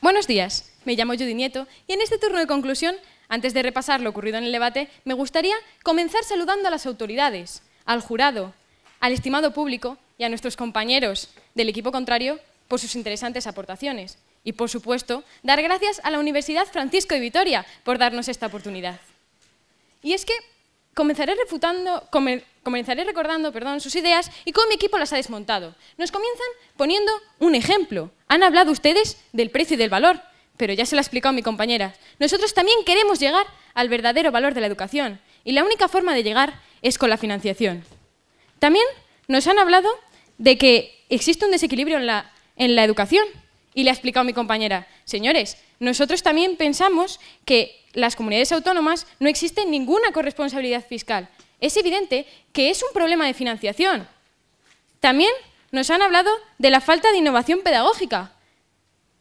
Buenos días, me llamo Judy Nieto y en este turno de conclusión, antes de repasar lo ocurrido en el debate, me gustaría comenzar saludando a las autoridades, al jurado, al estimado público y a nuestros compañeros del equipo contrario por sus interesantes aportaciones. Y, por supuesto, dar gracias a la Universidad Francisco de Vitoria por darnos esta oportunidad. Y es que comenzaré, refutando, comenzaré recordando perdón, sus ideas y cómo mi equipo las ha desmontado. Nos comienzan poniendo un ejemplo. Han hablado ustedes del precio y del valor, pero ya se lo ha explicado mi compañera. Nosotros también queremos llegar al verdadero valor de la educación y la única forma de llegar es con la financiación. También nos han hablado de que existe un desequilibrio en la, la educación y le ha explicado mi compañera, señores, nosotros también pensamos que las comunidades autónomas no existe ninguna corresponsabilidad fiscal. Es evidente que es un problema de financiación. También nos han hablado de la falta de innovación pedagógica.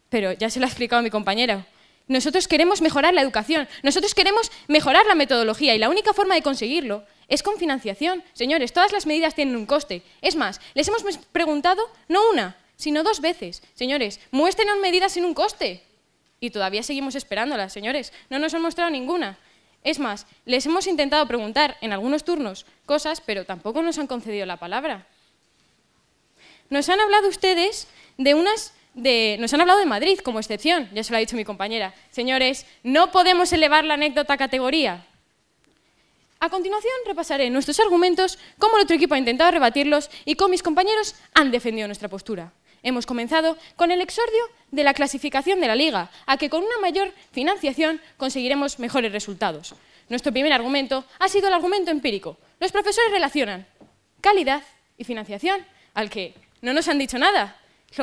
Pero ya se lo ha explicado mi compañera. Nosotros queremos mejorar la educación, nosotros queremos mejorar la metodología y la única forma de conseguirlo es con financiación. Señores, todas las medidas tienen un coste. Es más, les hemos preguntado no una, sino dos veces. Señores, muéstrenos medidas sin un coste. Y todavía seguimos esperándolas, señores. No nos han mostrado ninguna. Es más, les hemos intentado preguntar en algunos turnos cosas, pero tampoco nos han concedido la palabra. Nos han hablado ustedes de unas... De, nos han hablado de Madrid como excepción, ya se lo ha dicho mi compañera. Señores, no podemos elevar la anécdota a categoría. A continuación repasaré nuestros argumentos, cómo el otro equipo ha intentado rebatirlos y cómo mis compañeros han defendido nuestra postura. Hemos comenzado con el exordio de la clasificación de la liga, a que con una mayor financiación conseguiremos mejores resultados. Nuestro primer argumento ha sido el argumento empírico. Los profesores relacionan calidad y financiación, al que no nos han dicho nada,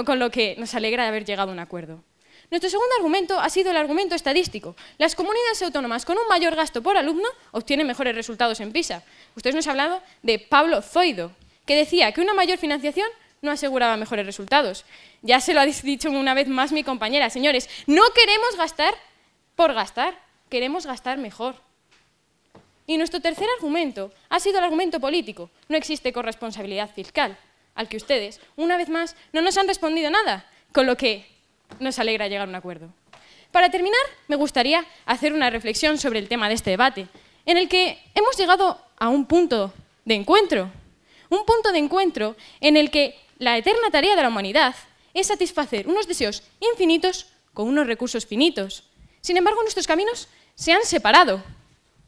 con lo que nos alegra de haber llegado a un acuerdo. Nuestro segundo argumento ha sido el argumento estadístico. Las comunidades autónomas con un mayor gasto por alumno obtienen mejores resultados en PISA. Ustedes nos han hablado de Pablo Zoido, que decía que una mayor financiación no aseguraba mejores resultados. Ya se lo ha dicho una vez más mi compañera. Señores, no queremos gastar por gastar, queremos gastar mejor. Y nuestro tercer argumento ha sido el argumento político. No existe corresponsabilidad fiscal, al que ustedes, una vez más, no nos han respondido nada, con lo que nos alegra llegar a un acuerdo. Para terminar, me gustaría hacer una reflexión sobre el tema de este debate, en el que hemos llegado a un punto de encuentro, un punto de encuentro en el que la eterna tarea de la humanidad es satisfacer unos deseos infinitos con unos recursos finitos. Sin embargo, nuestros caminos se han separado.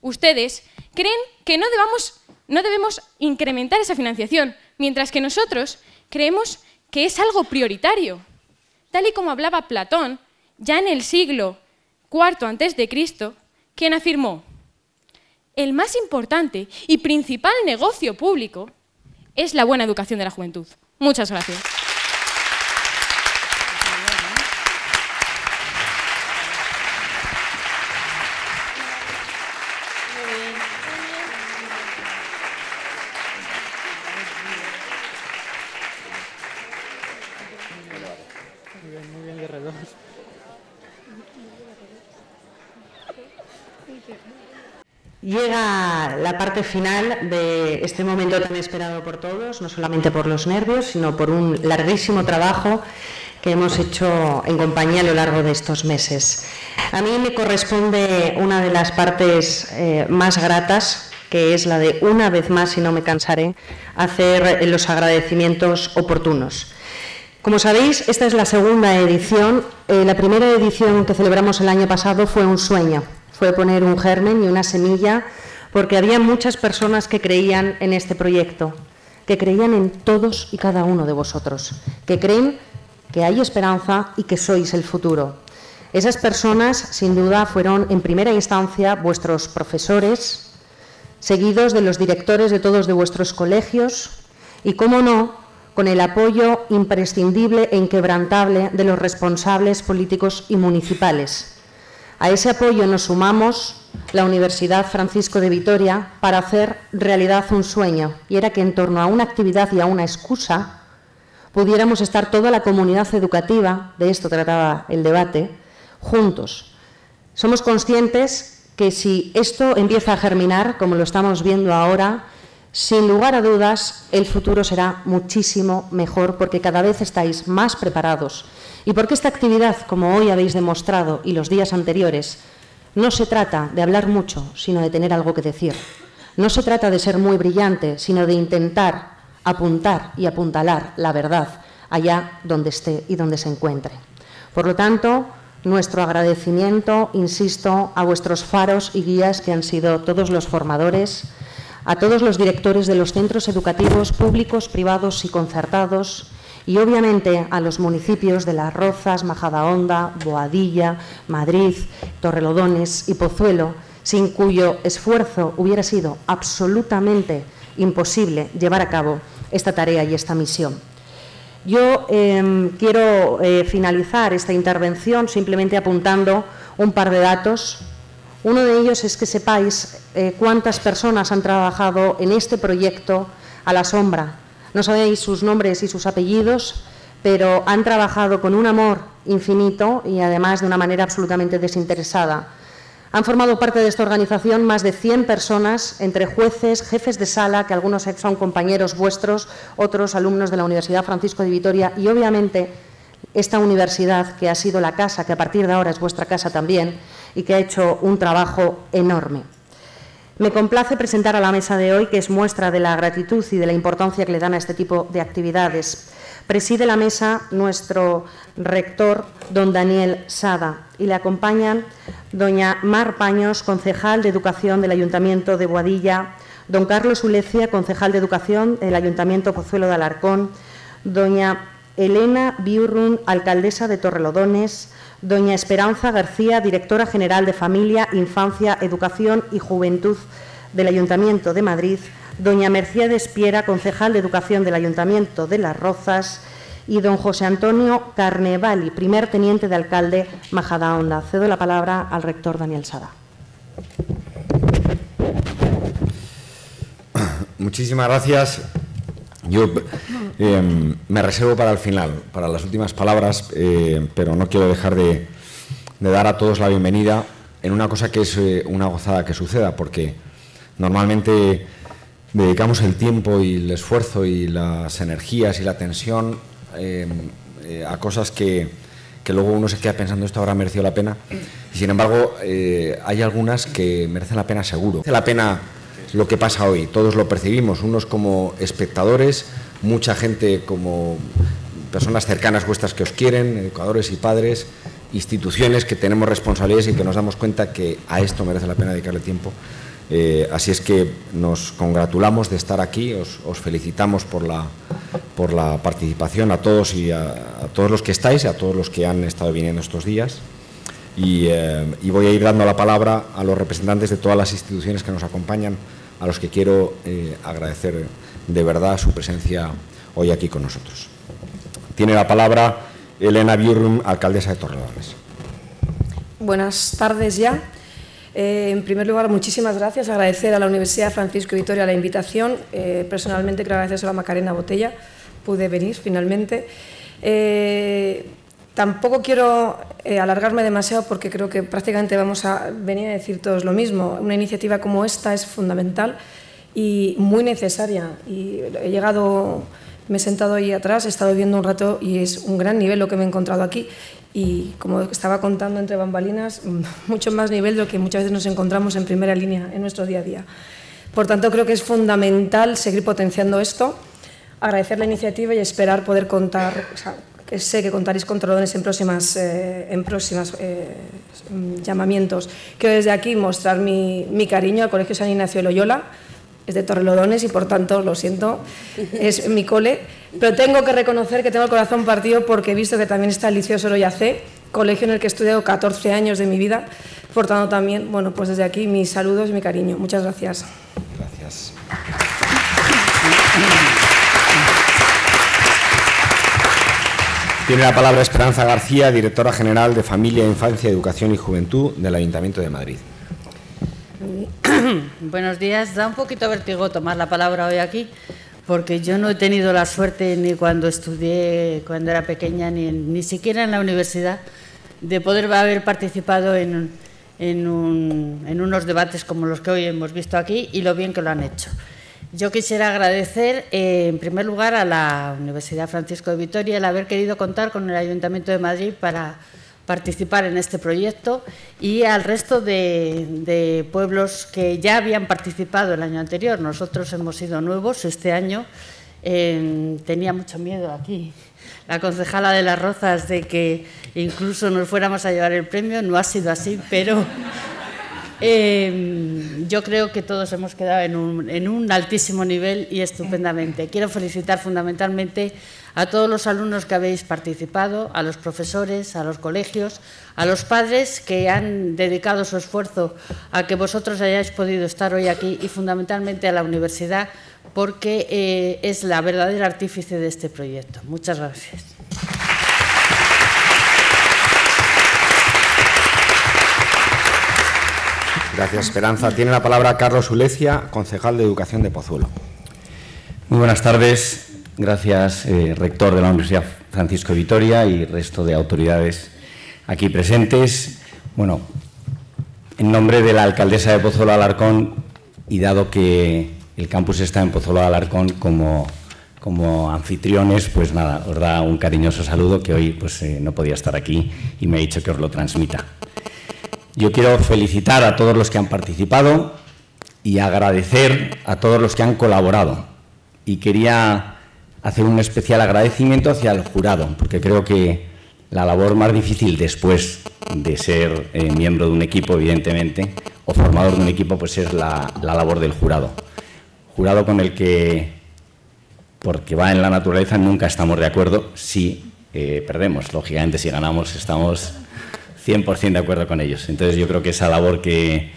Ustedes creen que no, no debemos incrementar esa financiación, mientras que nosotros creemos que es algo prioritario. Tal y como hablaba Platón, ya en el siglo IV Cristo, quien afirmó: "El más importante y principal negocio público es la buena educación de la juventud." Muchas gracias. Parte final de este momento tan esperado por todos, no solamente por los nervios, sino por un larguísimo trabajo que hemos hecho en compañía a lo largo de estos meses. A mí me corresponde una de las partes eh, más gratas, que es la de, una vez más, y no me cansaré, hacer los agradecimientos oportunos. Como sabéis, esta es la segunda edición. Eh, la primera edición que celebramos el año pasado fue un sueño, fue poner un germen y una semilla, porque había muchas personas que creían en este proyecto, que creían en todos y cada uno de vosotros, que creen que hay esperanza y que sois el futuro. Esas personas, sin duda, fueron en primera instancia vuestros profesores, seguidos de los directores de todos de vuestros colegios y, cómo no, con el apoyo imprescindible e inquebrantable de los responsables políticos y municipales a ese apoyo nos sumamos la Universidad Francisco de Vitoria para hacer realidad un sueño, y era que en torno a una actividad y a una excusa pudiéramos estar toda la comunidad educativa, de esto trataba el debate, juntos. Somos conscientes que si esto empieza a germinar, como lo estamos viendo ahora, sin lugar a dudas, el futuro será muchísimo mejor porque cada vez estáis más preparados y porque esta actividad, como hoy habéis demostrado y los días anteriores, no se trata de hablar mucho, sino de tener algo que decir. No se trata de ser muy brillante, sino de intentar apuntar y apuntalar la verdad allá donde esté y donde se encuentre. Por lo tanto, nuestro agradecimiento, insisto, a vuestros faros y guías que han sido todos los formadores, a todos los directores de los centros educativos públicos, privados y concertados, y obviamente a los municipios de Las Rozas, Majadahonda, Boadilla, Madrid, Torrelodones y Pozuelo, sin cuyo esfuerzo hubiera sido absolutamente imposible llevar a cabo esta tarea y esta misión. Yo em, quiero eh, finalizar esta intervención simplemente apuntando un par de datos. Uno de ellos es que sepáis eh, cuántas personas han trabajado en este proyecto a la sombra no sabéis sus nombres y sus apellidos, pero han trabajado con un amor infinito y además de una manera absolutamente desinteresada. Han formado parte de esta organización más de 100 personas, entre jueces, jefes de sala, que algunos son compañeros vuestros, otros alumnos de la Universidad Francisco de Vitoria y obviamente esta universidad que ha sido la casa, que a partir de ahora es vuestra casa también y que ha hecho un trabajo enorme. Me complace presentar a la mesa de hoy, que es muestra de la gratitud y de la importancia que le dan a este tipo de actividades. Preside la mesa nuestro rector, don Daniel Sada, y le acompañan doña Mar Paños, concejal de Educación del Ayuntamiento de Boadilla, don Carlos Ulecia, concejal de Educación del Ayuntamiento Pozuelo de Alarcón, doña Elena Biurrun, alcaldesa de Torrelodones, doña Esperanza García, directora general de Familia, Infancia, Educación y Juventud del Ayuntamiento de Madrid, doña Mercedes Piera, concejal de Educación del Ayuntamiento de Las Rozas, y don José Antonio Carnevali, primer teniente de alcalde Majadahonda. Cedo la palabra al rector Daniel Sada. Muchísimas gracias. Yo eh, me reservo para el final, para las últimas palabras, eh, pero no quiero dejar de, dar a todos la bienvenida en una cosa que es eh, una gozada que suceda, porque normalmente dedicamos el tiempo y el esfuerzo y las energías y la tensión a cosas que, que, luego uno se queda pensando esto habrá merecido la pena. Y sin embargo, hay algunas que merecen la pena seguro. Merece la pena lo que pasa hoy. Todos lo percibimos, unos como espectadores, mucha gente como personas cercanas vuestras que os quieren, educadores y padres, instituciones que tenemos responsabilidades y que nos damos cuenta que a esto merece la pena dedicarle tiempo. Eh, así es que nos congratulamos de estar aquí, os, os felicitamos por la, por la, participación a todos y a, a, todos los que estáis y a todos los que han estado viniendo estos días. Y, eh, y voy a ir dando la palabra a los representantes de todas las instituciones que nos acompañan a los que quiero eh, agradecer de verdad su presencia hoy aquí con nosotros. Tiene la palabra Elena Biurrum, alcaldesa de Torrelodones. Buenas tardes ya. Eh, en primer lugar, muchísimas gracias. Agradecer a la Universidad Francisco Vitoria la invitación. Eh, personalmente quiero agradecer a la Macarena Botella. Pude venir finalmente. Eh, Tampoco quiero eh, alargarme demasiado porque creo que prácticamente vamos a venir a decir todos lo mismo. Una iniciativa como esta es fundamental y muy necesaria. Y he llegado, me he sentado ahí atrás, he estado viendo un rato y es un gran nivel lo que me he encontrado aquí. Y como estaba contando entre bambalinas, mucho más nivel de lo que muchas veces nos encontramos en primera línea en nuestro día a día. Por tanto, creo que es fundamental seguir potenciando esto, agradecer la iniciativa y esperar poder contar, o sea, que sé que contaréis con Torrelodones en próximas, eh, en próximas eh, llamamientos. Quiero desde aquí mostrar mi, mi, cariño al Colegio San Ignacio de Loyola, es de Torrelodones y por tanto, lo siento, es mi cole, pero tengo que reconocer que tengo el corazón partido porque he visto que también está el Liceo Sorolla C, colegio en el que he estudiado 14 años de mi vida, por tanto también, bueno, pues desde aquí mis saludos y mi cariño. Muchas gracias. Gracias. Tiene la palabra Esperanza García, directora general de Familia, Infancia, Educación y Juventud del Ayuntamiento de Madrid. Buenos días. Da un poquito vértigo tomar la palabra hoy aquí, porque yo no he tenido la suerte ni cuando estudié, cuando era pequeña, ni, ni siquiera en la universidad, de poder haber participado en, en, un, en unos debates como los que hoy hemos visto aquí y lo bien que lo han hecho. Yo quisiera agradecer, eh, en primer lugar, a la Universidad Francisco de Vitoria el haber querido contar con el Ayuntamiento de Madrid para participar en este proyecto y al resto de, pueblos que ya habían participado el año anterior. Nosotros hemos sido nuevos este año. Eh, tenía mucho miedo aquí la concejala de las Rozas de que incluso nos fuéramos a llevar el premio. No ha sido así, pero eh, yo creo que todos hemos quedado en un, en un, altísimo nivel y estupendamente. Quiero felicitar fundamentalmente a todos los alumnos que habéis participado, a los profesores, a los colegios, a los padres que han dedicado su esfuerzo a que vosotros hayáis podido estar hoy aquí y fundamentalmente a la universidad porque eh, es la verdadera artífice de este proyecto. Muchas gracias. Gracias, Esperanza. Tiene la palabra Carlos Ulecia, concejal de Educación de Pozuelo. Muy buenas tardes. Gracias, eh, rector de la Universidad Francisco de Vitoria y resto de autoridades aquí presentes. Bueno, en nombre de la alcaldesa de Pozuelo Alarcón y dado que el campus está en Pozuelo Alarcón como, como anfitriones, pues nada, os da un cariñoso saludo que hoy pues, eh, no podía estar aquí y me ha dicho que os lo transmita. Yo quiero felicitar a todos los que han participado y agradecer a todos los que han colaborado. Y quería hacer un especial agradecimiento hacia el jurado, porque creo que la labor más difícil después de ser eh, miembro de un equipo, evidentemente, o formador de un equipo, pues es la, la labor del jurado. Jurado con el que porque va en la naturaleza, nunca estamos de acuerdo si eh, perdemos. Lógicamente, si ganamos, estamos 100% de acuerdo con ellos. Entonces, yo creo que esa labor que,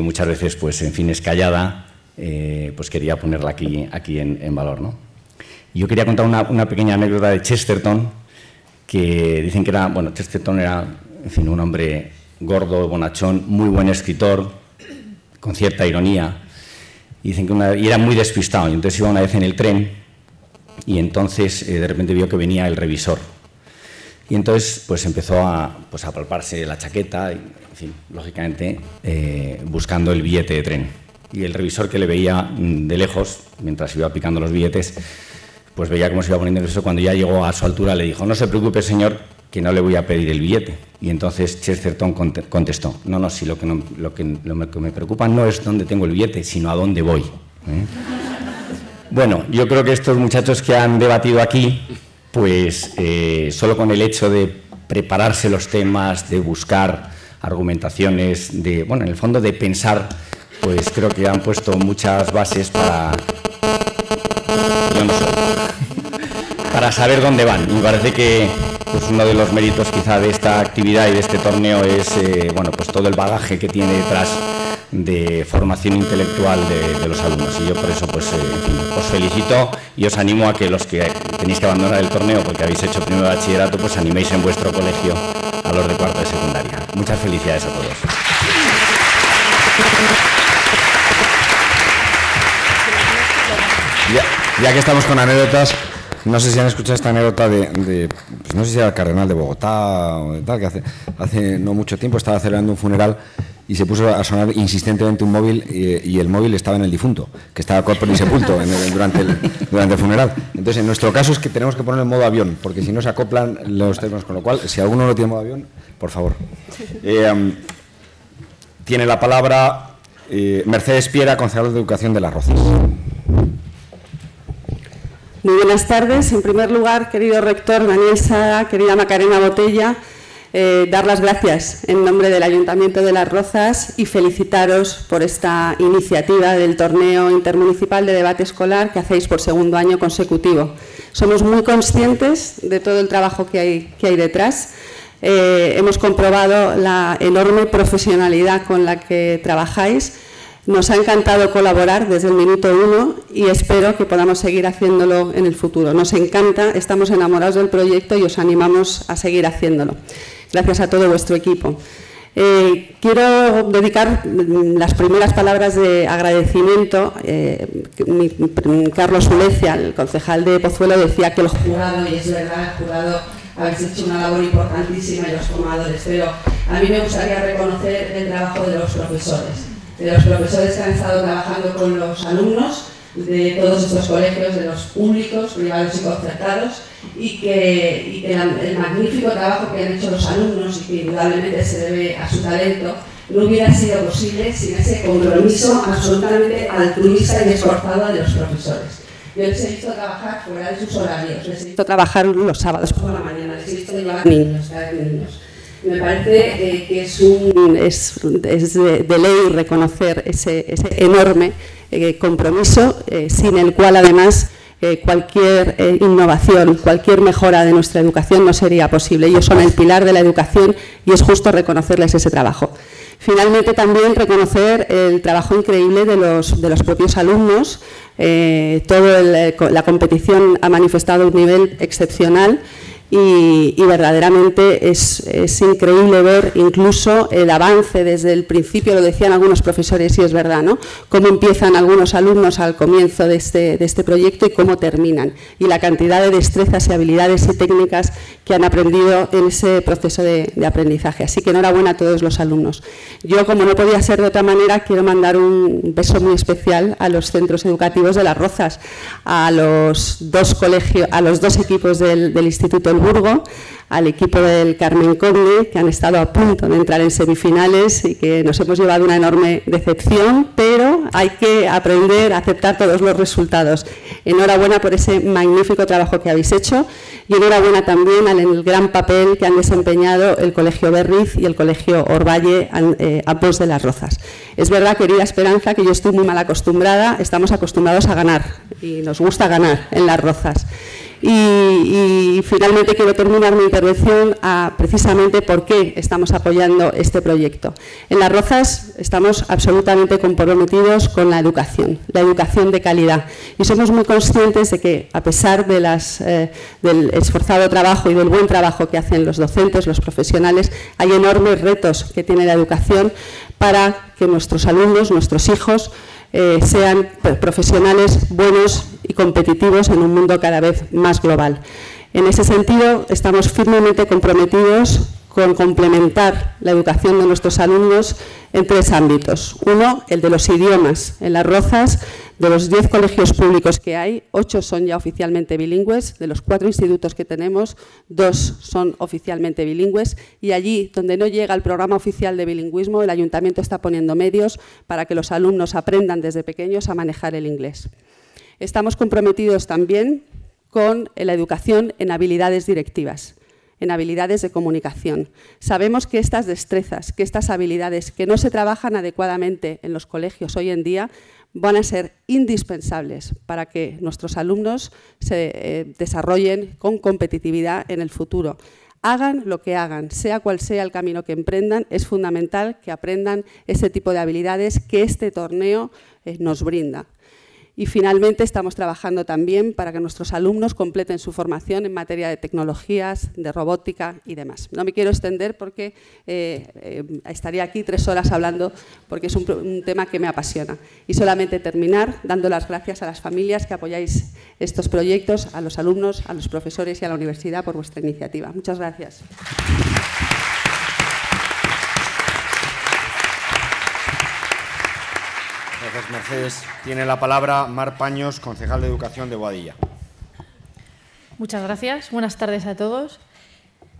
muchas veces, pues, en fin, es callada, eh, pues quería ponerla aquí, aquí en, valor. ¿no? Yo quería contar una, una, pequeña anécdota de Chesterton, que dicen que era, bueno, Chesterton era, en fin, un hombre gordo, bonachón, muy buen escritor, con cierta ironía, y dicen que una, y era muy despistado, y entonces iba una vez en el tren, y entonces eh, de repente vio que venía el revisor, y entonces pues empezó a, pues, a palparse la chaqueta, y, en fin, lógicamente, eh, buscando el billete de tren y el revisor que le veía mm, de lejos, mientras iba picando los billetes, pues veía cómo se iba poniendo nervioso. Cuando ya llegó a su altura le dijo, no se preocupe señor, que no le voy a pedir el billete. Y entonces Chesterton contestó, no, no, si lo que, lo, que, me preocupa no es dónde tengo el billete, sino a dónde voy. ¿eh? Bueno, yo creo que estos muchachos que han debatido aquí, pues eh, solo con el hecho de prepararse los temas, de buscar argumentaciones, de, bueno, en el fondo de pensar pues creo que han puesto muchas bases para, para saber dónde van. Y me parece que pues, uno de los méritos quizá de esta actividad y de este torneo es eh, bueno, pues todo el bagaje que tiene detrás de formación intelectual de, los alumnos. Y yo por eso pues, eh, os felicito y os animo a que los que tenéis que abandonar el torneo porque habéis hecho primero bachillerato, pues animéis en vuestro colegio a los de cuarto de secundaria. Muchas felicidades a todos. Ya, que estamos con anécdotas, no sé si han escuchado esta anécdota de, pues no sé si era el cardenal de Bogotá o de tal, que hace, hace no mucho tiempo estaba celebrando un funeral y se puso a sonar insistentemente un móvil y, el móvil estaba en el difunto, que estaba corpo y sepulto durante, el, durante el funeral. Entonces, en nuestro caso es que tenemos que poner en modo avión, porque si no se acoplan los temas, con lo cual, si alguno no tiene modo avión, por favor. Eh, tiene la palabra eh, Mercedes Piera, concejal de Educación de Las Rozas. Muy buenas tardes. En primer lugar, querido rector Daniel querida Macarena Botella, eh, dar las gracias en nombre del Ayuntamiento de Las Rozas y felicitaros por esta iniciativa del torneo intermunicipal de debate escolar que hacéis por segundo año consecutivo. Somos muy conscientes de todo el trabajo que hay, detrás. Eh, hemos comprobado la enorme profesionalidad con la que trabajáis nos ha encantado colaborar desde el minuto uno y espero que podamos seguir haciéndolo en el futuro. Nos encanta, estamos enamorados del proyecto y os animamos a seguir haciéndolo. Gracias a todo vuestro equipo. Eh, quiero dedicar mm, las primeras palabras de agradecimiento. Eh, Carlos Ulecia, el concejal de Pozuelo, decía que el jurado, y es verdad, el jurado habéis hecho una labor importantísima y los formadores, pero a mí me gustaría reconocer el trabajo de los profesores de los profesores que han estado trabajando con los alumnos de todos estos colegios, de los públicos, privados y concertados, y que, el magnífico trabajo que han hecho los alumnos y que indudablemente se debe a su talento, no hubiera sido posible sin ese compromiso absolutamente altruista y esforzado de los profesores. Yo les he visto trabajar fuera de sus horarios, les he visto trabajar los sábados por la mañana, les he visto llevar niños, niños me parece eh, que es, un, es, de, ley reconocer ese, enorme eh, compromiso, eh, sin el cual además cualquier innovación, cualquier mejora de nuestra educación no sería posible. Ellos son el pilar de la educación y es justo reconocerles ese trabajo. Finalmente, también reconocer el trabajo increíble de los, de los propios alumnos. toda la competición ha manifestado un nivel excepcional y, verdaderamente es, increíble ver incluso el avance desde el principio, lo decían algunos profesores y es verdad, ¿no? cómo empiezan algunos alumnos al comienzo de este, de este proyecto y cómo terminan, y la cantidad de destrezas y habilidades y técnicas que han aprendido en ese proceso de, aprendizaje. Así que enhorabuena a todos los alumnos. Yo, como no podía ser de otra manera, quiero mandar un beso muy especial a los centros educativos de Las Rozas, a los dos colegios, a los dos equipos del, del Instituto Burgo, al equipo del Carmen Conde, que han estado a punto de entrar en semifinales y que nos hemos llevado una enorme decepción, pero hay que aprender a aceptar todos los resultados. Enhorabuena por ese magnífico trabajo que habéis hecho y enhorabuena también al gran papel que han desempeñado el Colegio Berriz y el Colegio Orvalle, eh, ambos de las Rozas. Es verdad, querida Esperanza, que yo estoy muy mal acostumbrada, estamos acostumbrados a ganar y nos gusta ganar en las Rozas. Y, finalmente quiero terminar mi intervención a, precisamente por qué estamos apoyando este proyecto. En Las Rozas estamos absolutamente comprometidos con la educación, la educación de calidad. Y somos muy conscientes de que, a pesar de las, eh, del esforzado trabajo y del buen trabajo que hacen los docentes, los profesionales, hay enormes retos que tiene la educación para que nuestros alumnos, nuestros hijos, eh, sean profesionales buenos y competitivos en un mundo cada vez más global. En ese sentido, estamos firmemente comprometidos con complementar la educación de nuestros alumnos en tres ámbitos. Uno, el de los idiomas. En Las Rozas, de los diez colegios públicos que hay, ocho son ya oficialmente bilingües. De los cuatro institutos que tenemos, dos son oficialmente bilingües. Y allí, donde no llega el programa oficial de bilingüismo, el ayuntamiento está poniendo medios para que los alumnos aprendan desde pequeños a manejar el inglés. Estamos comprometidos también con la educación en habilidades directivas en habilidades de comunicación. Sabemos que estas destrezas, que estas habilidades que no se trabajan adecuadamente en los colegios hoy en día, van a ser indispensables para que nuestros alumnos se eh, desarrollen con competitividad en el futuro. Hagan lo que hagan, sea cual sea el camino que emprendan, es fundamental que aprendan ese tipo de habilidades que este torneo eh, nos brinda. Y finalmente estamos trabajando también para que nuestros alumnos completen su formación en materia de tecnologías, de robótica y demás. No me quiero extender porque eh, eh, estaría aquí tres horas hablando porque es un, tema que me apasiona. Y solamente terminar dando las gracias a las familias que apoyáis estos proyectos, a los alumnos, a los profesores y a la universidad por vuestra iniciativa. Muchas gracias. Gracias, Mercedes. Tiene la palabra Mar Paños, concejal de Educación de Boadilla. Muchas gracias. Buenas tardes a todos.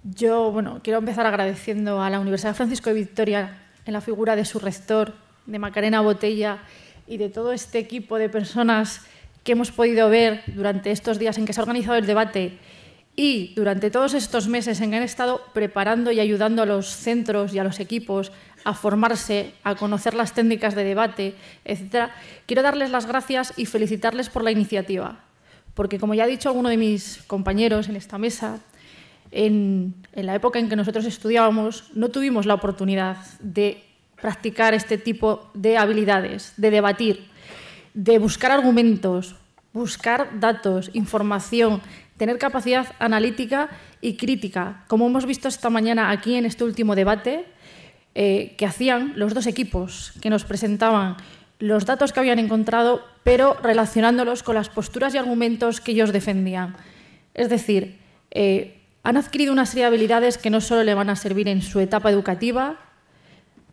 Yo bueno, quiero empezar agradeciendo a la Universidad Francisco de Victoria en la figura de su rector, de Macarena Botella y de todo este equipo de personas que hemos podido ver durante estos días en que se ha organizado el debate y durante todos estos meses en que han estado preparando y ayudando a los centros y a los equipos a formarse, a conocer las técnicas de debate, etc., quiero darles las gracias y felicitarles por la iniciativa. Porque, como ya ha dicho alguno de mis compañeros en esta mesa, en, en la época en que nosotros estudiábamos no tuvimos la oportunidad de practicar este tipo de habilidades, de debatir, de buscar argumentos, buscar datos, información, tener capacidad analítica y crítica, como hemos visto esta mañana aquí en este último debate, eh, que hacían los dos equipos, que nos presentaban los datos que habían encontrado, pero relacionándolos con las posturas y argumentos que ellos defendían. Es decir, eh, han adquirido una serie de habilidades que no solo le van a servir en su etapa educativa,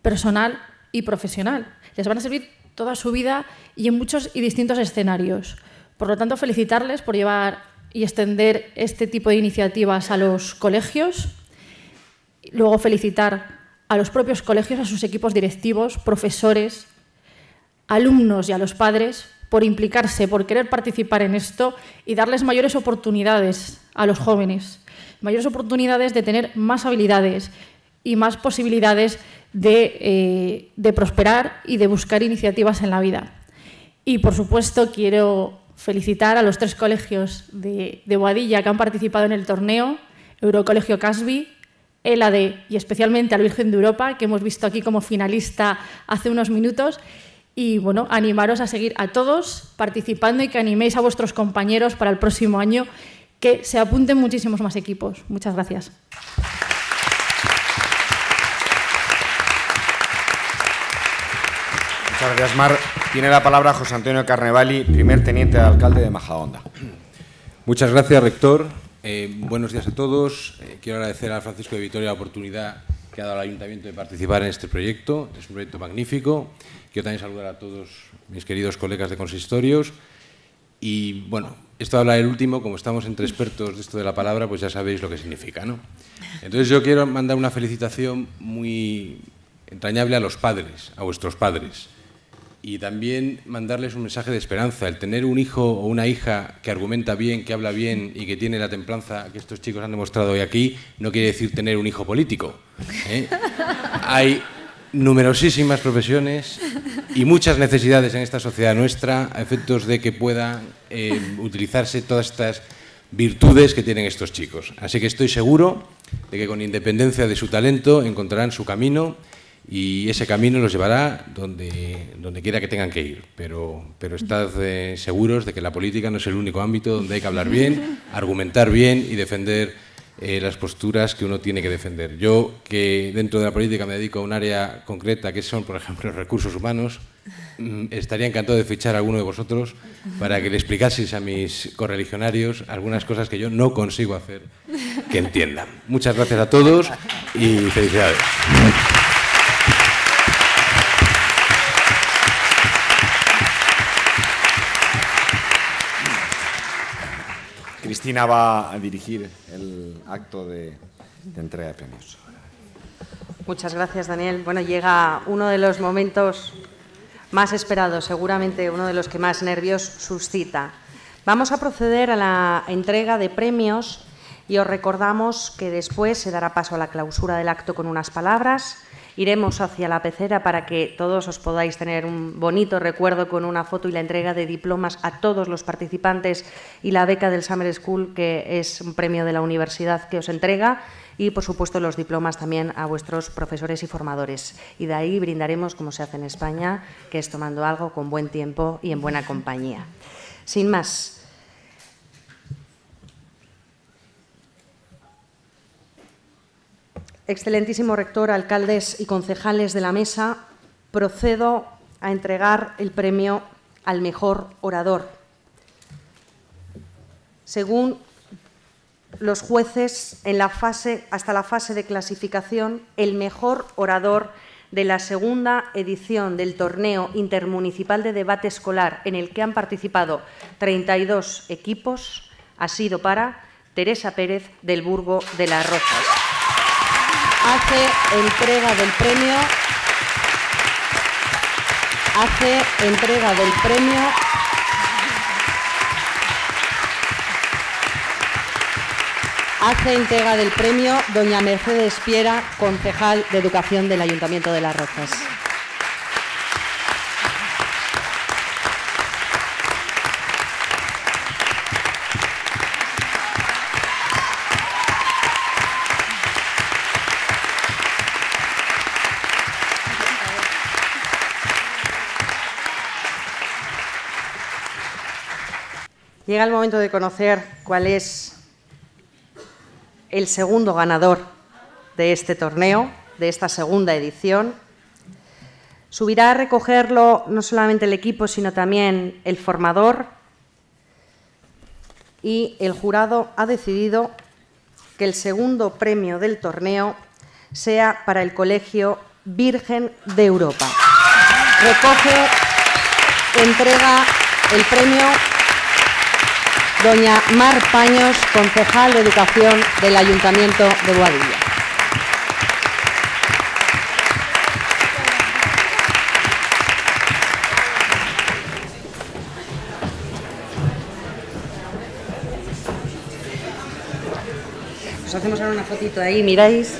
personal y profesional, les van a servir toda su vida y en muchos y distintos escenarios. Por lo tanto, felicitarles por llevar y extender este tipo de iniciativas a los colegios. Luego felicitar a los propios colegios, a sus equipos directivos, profesores, alumnos y a los padres por implicarse, por querer participar en esto y darles mayores oportunidades a los jóvenes, mayores oportunidades de tener más habilidades y más posibilidades de, eh, prosperar y de buscar iniciativas en la vida. Y, por supuesto, quiero felicitar a los tres colegios de, de Boadilla que han participado en el torneo, Eurocolegio Casby, ELADE y especialmente al Virgen de Europa, que hemos visto aquí como finalista hace unos minutos. Y bueno, animaros a seguir a todos participando y que animéis a vuestros compañeros para el próximo año, que se apunten muchísimos más equipos. Muchas gracias. Muchas gracias, Mar. Tiene la palabra José Antonio Carnevali, primer teniente de alcalde de Majadahonda. Muchas gracias, rector. Eh, buenos días a todos. Eh, quiero agradecer a Francisco de Vitoria la oportunidad que ha dado al Ayuntamiento de participar en este proyecto. Es un proyecto magnífico. Quiero también saludar a todos mis queridos colegas de consistorios. Y bueno, esto habla el último, como estamos entre expertos de esto de la palabra, pues ya sabéis lo que significa, ¿no? Entonces yo quiero mandar una felicitación muy entrañable a los padres, a vuestros padres. Y también mandarles un mensaje de esperanza. El tener un hijo o una hija que argumenta bien, que habla bien y que tiene la templanza que estos chicos han demostrado hoy aquí, no quiere decir tener un hijo político. ¿eh? Hay numerosísimas profesiones y muchas necesidades en esta sociedad nuestra a efectos de que puedan eh, utilizarse todas estas virtudes que tienen estos chicos. Así que estoy seguro de que con independencia de su talento encontrarán su camino y ese camino los llevará donde, donde quiera que tengan que ir. Pero, pero estad eh, seguros de que la política no es el único ámbito donde hay que hablar bien, argumentar bien y defender eh, las posturas que uno tiene que defender. Yo, que dentro de la política me dedico a un área concreta, que son, por ejemplo, los recursos humanos, mm, estaría encantado de fichar a alguno de vosotros para que le explicaseis a mis correligionarios algunas cosas que yo no consigo hacer que entiendan. Muchas gracias a todos y felicidades. Cristina va a dirigir el acto de, de entrega de premios. Muchas gracias, Daniel. Bueno, llega uno de los momentos más esperados, seguramente uno de los que más nervios suscita. Vamos a proceder a la entrega de premios y os recordamos que después se dará paso a la clausura del acto con unas palabras. Iremos hacia la pecera para que todos os podáis tener un bonito recuerdo con una foto y la entrega de diplomas a todos los participantes y la beca del Summer School, que es un premio de la universidad que os entrega, y por supuesto los diplomas también a vuestros profesores y formadores. Y de ahí brindaremos, como se hace en España, que es tomando algo con buen tiempo y en buena compañía. Sin más. Excelentísimo rector, alcaldes y concejales de la mesa, procedo a entregar el premio al mejor orador. Según los jueces, en la fase, hasta la fase de clasificación, el mejor orador de la segunda edición del torneo intermunicipal de debate escolar, en el que han participado 32 equipos, ha sido para Teresa Pérez del Burgo de las Rozas hace entrega del premio hace entrega del premio hace entrega del premio doña Mercedes Piera, concejal de Educación del Ayuntamiento de Las Rozas. Llega el momento de conocer cuál es el segundo ganador de este torneo, de esta segunda edición. Subirá a recogerlo no solamente el equipo, sino también el formador. Y el jurado ha decidido que el segundo premio del torneo sea para el Colegio Virgen de Europa. Recoge, entrega el premio doña Mar Paños, concejal de Educación del Ayuntamiento de Boadilla. Os hacemos ahora una fotito ahí, miráis.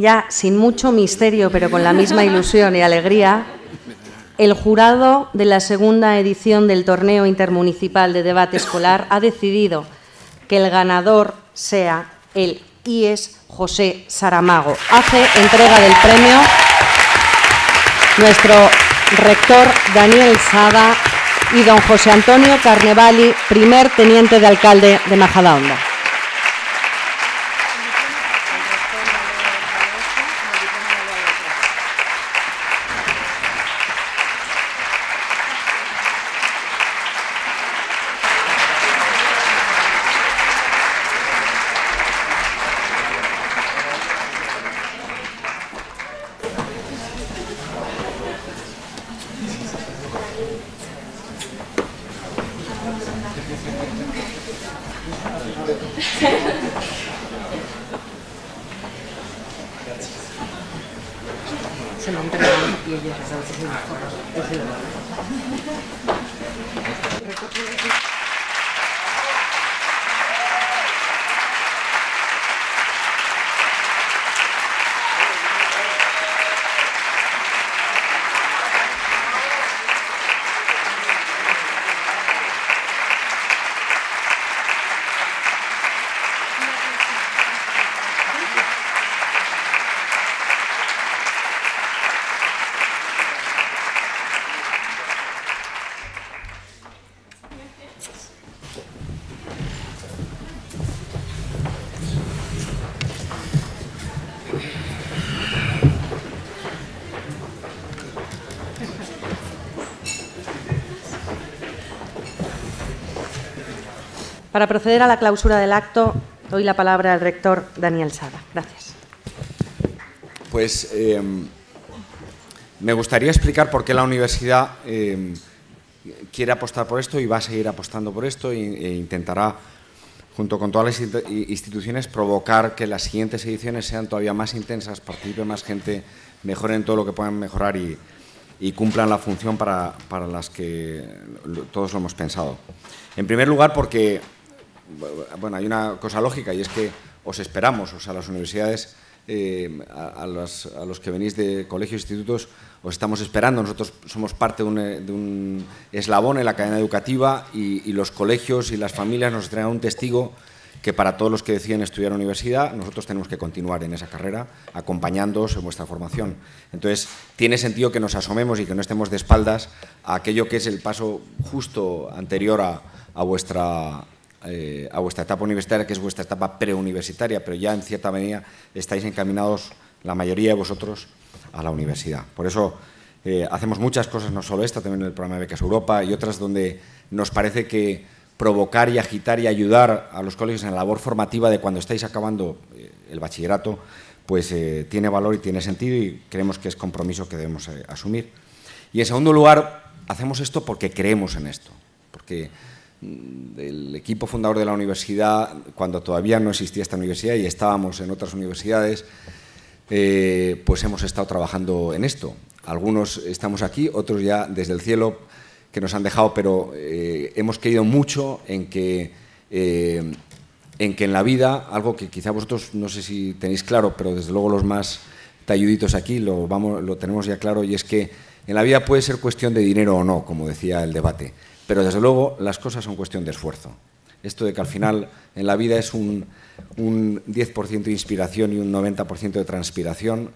Ya sin mucho misterio, pero con la misma ilusión y alegría, el jurado de la segunda edición del torneo intermunicipal de debate escolar ha decidido que el ganador sea el IES José Saramago. Hace entrega del premio nuestro rector Daniel Sada y don José Antonio Carnevali, primer teniente de alcalde de Majadahonda. Para proceder a la clausura del acto, doy la palabra al rector Daniel Sada. Gracias. Pues eh, me gustaría explicar por qué la universidad eh, quiere apostar por esto y va a seguir apostando por esto e, intentará, junto con todas las inst- instituciones, provocar que las siguientes ediciones sean todavía más intensas, participe más gente, mejoren todo lo que puedan mejorar y, y cumplan la función para, para las que todos lo hemos pensado. En primer lugar, porque bueno, hay una cosa lógica y es que os esperamos, o sea, las universidades, eh, a, a a los que venís de colegios e institutos, os estamos esperando. Nosotros somos parte de un, eh, eslabón en la cadena educativa y, los colegios y las familias nos traen un testigo que para todos los que deciden estudiar universidad, nosotros tenemos que continuar en esa carrera, acompañándoos en vuestra formación. Entonces, tiene sentido que nos asomemos y que no estemos de espaldas a aquello que es el paso justo anterior a, a vuestra eh, a vuestra etapa universitaria, que es vuestra etapa preuniversitaria, pero ya en cierta medida estáis encaminados, la mayoría de vosotros, a la universidad. Por eso eh, hacemos muchas cosas, no solo esta, también el programa de Becas Europa y otras donde nos parece que provocar y agitar y ayudar a los colegios en la labor formativa de cuando estáis acabando eh, el bachillerato, pues tiene valor y tiene sentido y creemos que es compromiso que debemos asumir. Y en segundo lugar, hacemos esto porque creemos en esto, porque mm, el equipo fundador de la universidad, cuando todavía no existía esta universidad y estábamos en otras universidades, eh, pues hemos estado trabajando en esto. Algunos estamos aquí, otros ya desde el cielo que nos han dejado, pero eh, hemos creído mucho en que, eh, en que en la vida, algo que quizá vosotros no sé si tenéis claro, pero desde luego los más talluditos aquí lo, vamos, lo tenemos ya claro, y es que en la vida puede ser cuestión de dinero o no, como decía el debate, pero desde luego las cosas son cuestión de esfuerzo. Esto de que al final en la vida es un, un 10% de inspiración y un 90% de transpiración,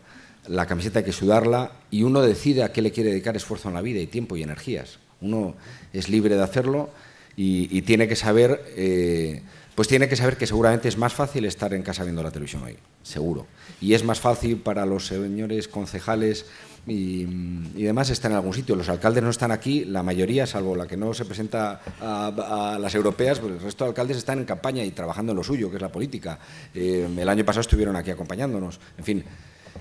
la camiseta hay que sudarla y uno decide a qué le quiere dedicar esfuerzo en la vida y tiempo y energías. Uno es libre de hacerlo y, y tiene que saber, eh, pues tiene que saber que seguramente es más fácil estar en casa viendo la televisión hoy, seguro. Y es más fácil para los señores concejales y, demás estar en algún sitio. Los alcaldes no están aquí, la mayoría, salvo la que no se presenta a, a las europeas, pues el resto de alcaldes están en campaña y trabajando en lo suyo, que es la política. Eh, el año pasado estuvieron aquí acompañándonos. En fin,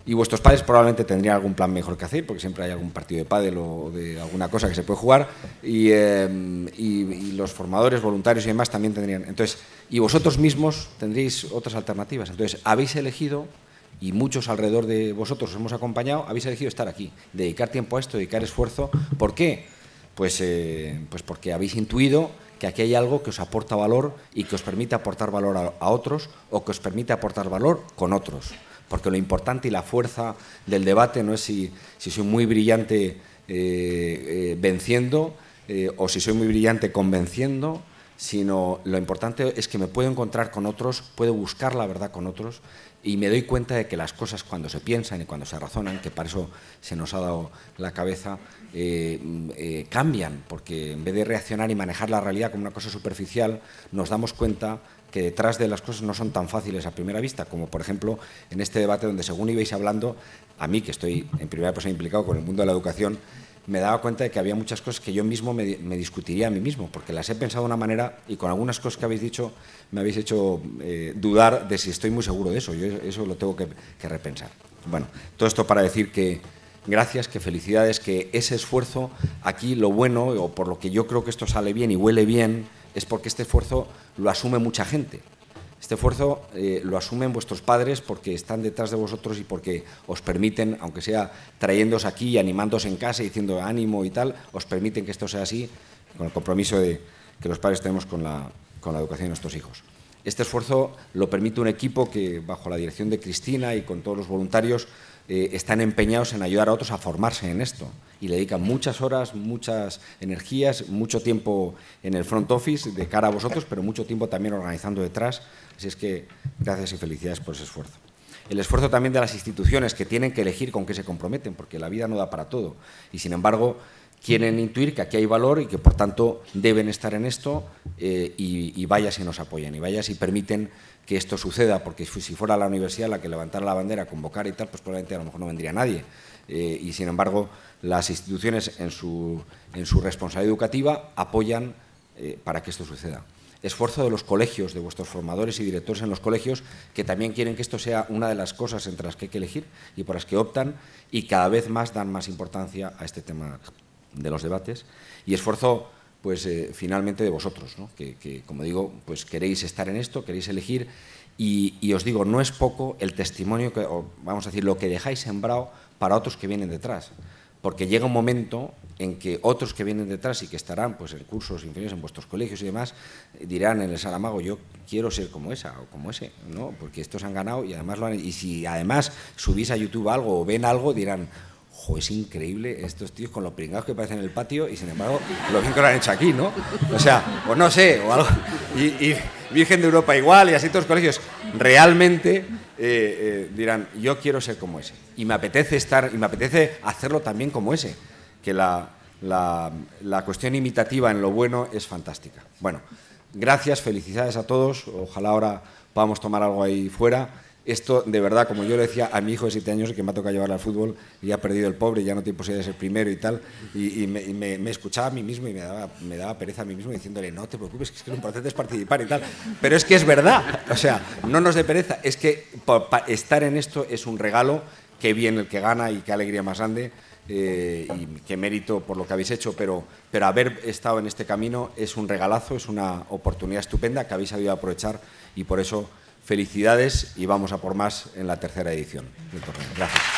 y vuestros padres probablemente tendrían algún plan mejor que hacer, porque siempre hay algún partido de pádel o de alguna cosa que se puede jugar, y, y los formadores, voluntarios y demás también tendrían. Entonces, y vosotros mismos tendréis otras alternativas. Entonces, habéis elegido, y muchos alrededor de vosotros os hemos acompañado, habéis elegido estar aquí, dedicar tiempo a esto, dedicar esfuerzo. ¿Por qué? Pues, eh, pues porque habéis intuido que aquí hay algo que os aporta valor y que os permite aportar valor a otros o que os permite aportar valor con otros. Porque lo importante y la fuerza del debate no es si, soy muy brillante eh, eh, venciendo eh, o si soy muy brillante convenciendo, sino lo importante es que me puedo encontrar con otros, puedo buscar la verdad con otros y me doy cuenta de que las cosas cuando se piensan y cuando se razonan, que para eso se nos ha dado la cabeza, cambian, porque en vez de reaccionar y manejar la realidad como una cosa superficial, nos damos cuenta que detrás de las cosas no son tan fáciles a primera vista, como por ejemplo en este debate donde según ibais hablando, a mí que estoy en primera persona implicado con el mundo de la educación, me daba cuenta de que había muchas cosas que yo mismo me, discutiría a mí mismo, porque las he pensado de una manera y con algunas cosas que habéis dicho me habéis hecho eh, dudar de si estoy muy seguro de eso. Yo eso lo tengo que, repensar. Bueno, todo esto para decir que gracias, que felicidades, que ese esfuerzo aquí lo bueno, o por lo que yo creo que esto sale bien y huele bien, es porque este esfuerzo lo asume mucha gente. Este esfuerzo eh, lo asumen vuestros padres porque están detrás de vosotros y porque os permiten, aunque sea trayéndoos aquí y animándoos en casa y diciendo ánimo y tal, os permiten que esto sea así, con el compromiso que los padres tenemos con la, con la educación de nuestros hijos. Este esfuerzo lo permite un equipo que, bajo la dirección de Cristina y con todos los voluntarios, eh, están empeñados en ayudar a otros a formarse en esto y le dedican muchas horas, muchas energías, mucho tiempo en el front office de cara a vosotros, pero mucho tiempo también organizando detrás. Así es que gracias y felicidades por ese esfuerzo. El esfuerzo también de las instituciones que tienen que elegir con qué se comprometen, porque la vida no da para todo. Y sin embargo, quieren intuir que aquí hay valor y que por tanto deben estar en esto eh, y, y vaya si nos apoyan y vaya si permiten que esto suceda, porque si fuera la universidad la que levantara la bandera, convocara y tal, pues probablemente a lo mejor no vendría nadie. Eh, y sin embargo, las instituciones en su, en su responsabilidad educativa apoyan eh, para que esto suceda. Esfuerzo de los colegios, de vuestros formadores y directores en los colegios, que también quieren que esto sea una de las cosas entre las que hay que elegir y por las que optan y cada vez más dan más importancia a este tema de los debates. Y esfuerzo pues eh, finalmente de vosotros, que, como digo, pues queréis estar en esto, queréis elegir y, os digo, no es poco el testimonio, que, vamos a decir, lo que dejáis sembrado para otros que vienen detrás, porque llega un momento en que otros que vienen detrás y que estarán pues, en cursos inferiores en vuestros colegios y demás, dirán en el Saramago, yo quiero ser como esa o como ese, ¿no? porque estos han ganado y además lo han, y si además subís a YouTube algo o ven algo, dirán, es increíble estos tíos con los pringados que parecen en el patio y sin embargo lo bien que lo han hecho aquí, ¿no? O sea, pues no sé, o algo. Y, Virgen de Europa igual y así todos los colegios. Realmente eh, eh, dirán, yo quiero ser como ese. Y me apetece estar, y me apetece hacerlo también como ese. Que la, la, la cuestión imitativa en lo bueno es fantástica. Bueno, gracias, felicidades a todos. Ojalá ahora podamos tomar algo ahí fuera esto, de verdad, como yo le decía a mi hijo de siete años, que me ha tocado llevarle al fútbol, y ha perdido el pobre, ya no tiene posibilidad de ser primero y tal, y, me, escuchaba a mí mismo y me daba, me daba pereza a mí mismo diciéndole, no te preocupes, que es que lo importante es participar y tal. Pero es que es verdad, o sea, no nos dé pereza, es que estar en esto es un regalo, qué bien el que gana y qué alegría más grande. Eh, y qué mérito por lo que habéis hecho, pero, pero haber estado en este camino es un regalazo, es una oportunidad estupenda que habéis sabido aprovechar y por eso Felicidades y vamos a por más en la tercera edición del torneo. Gracias.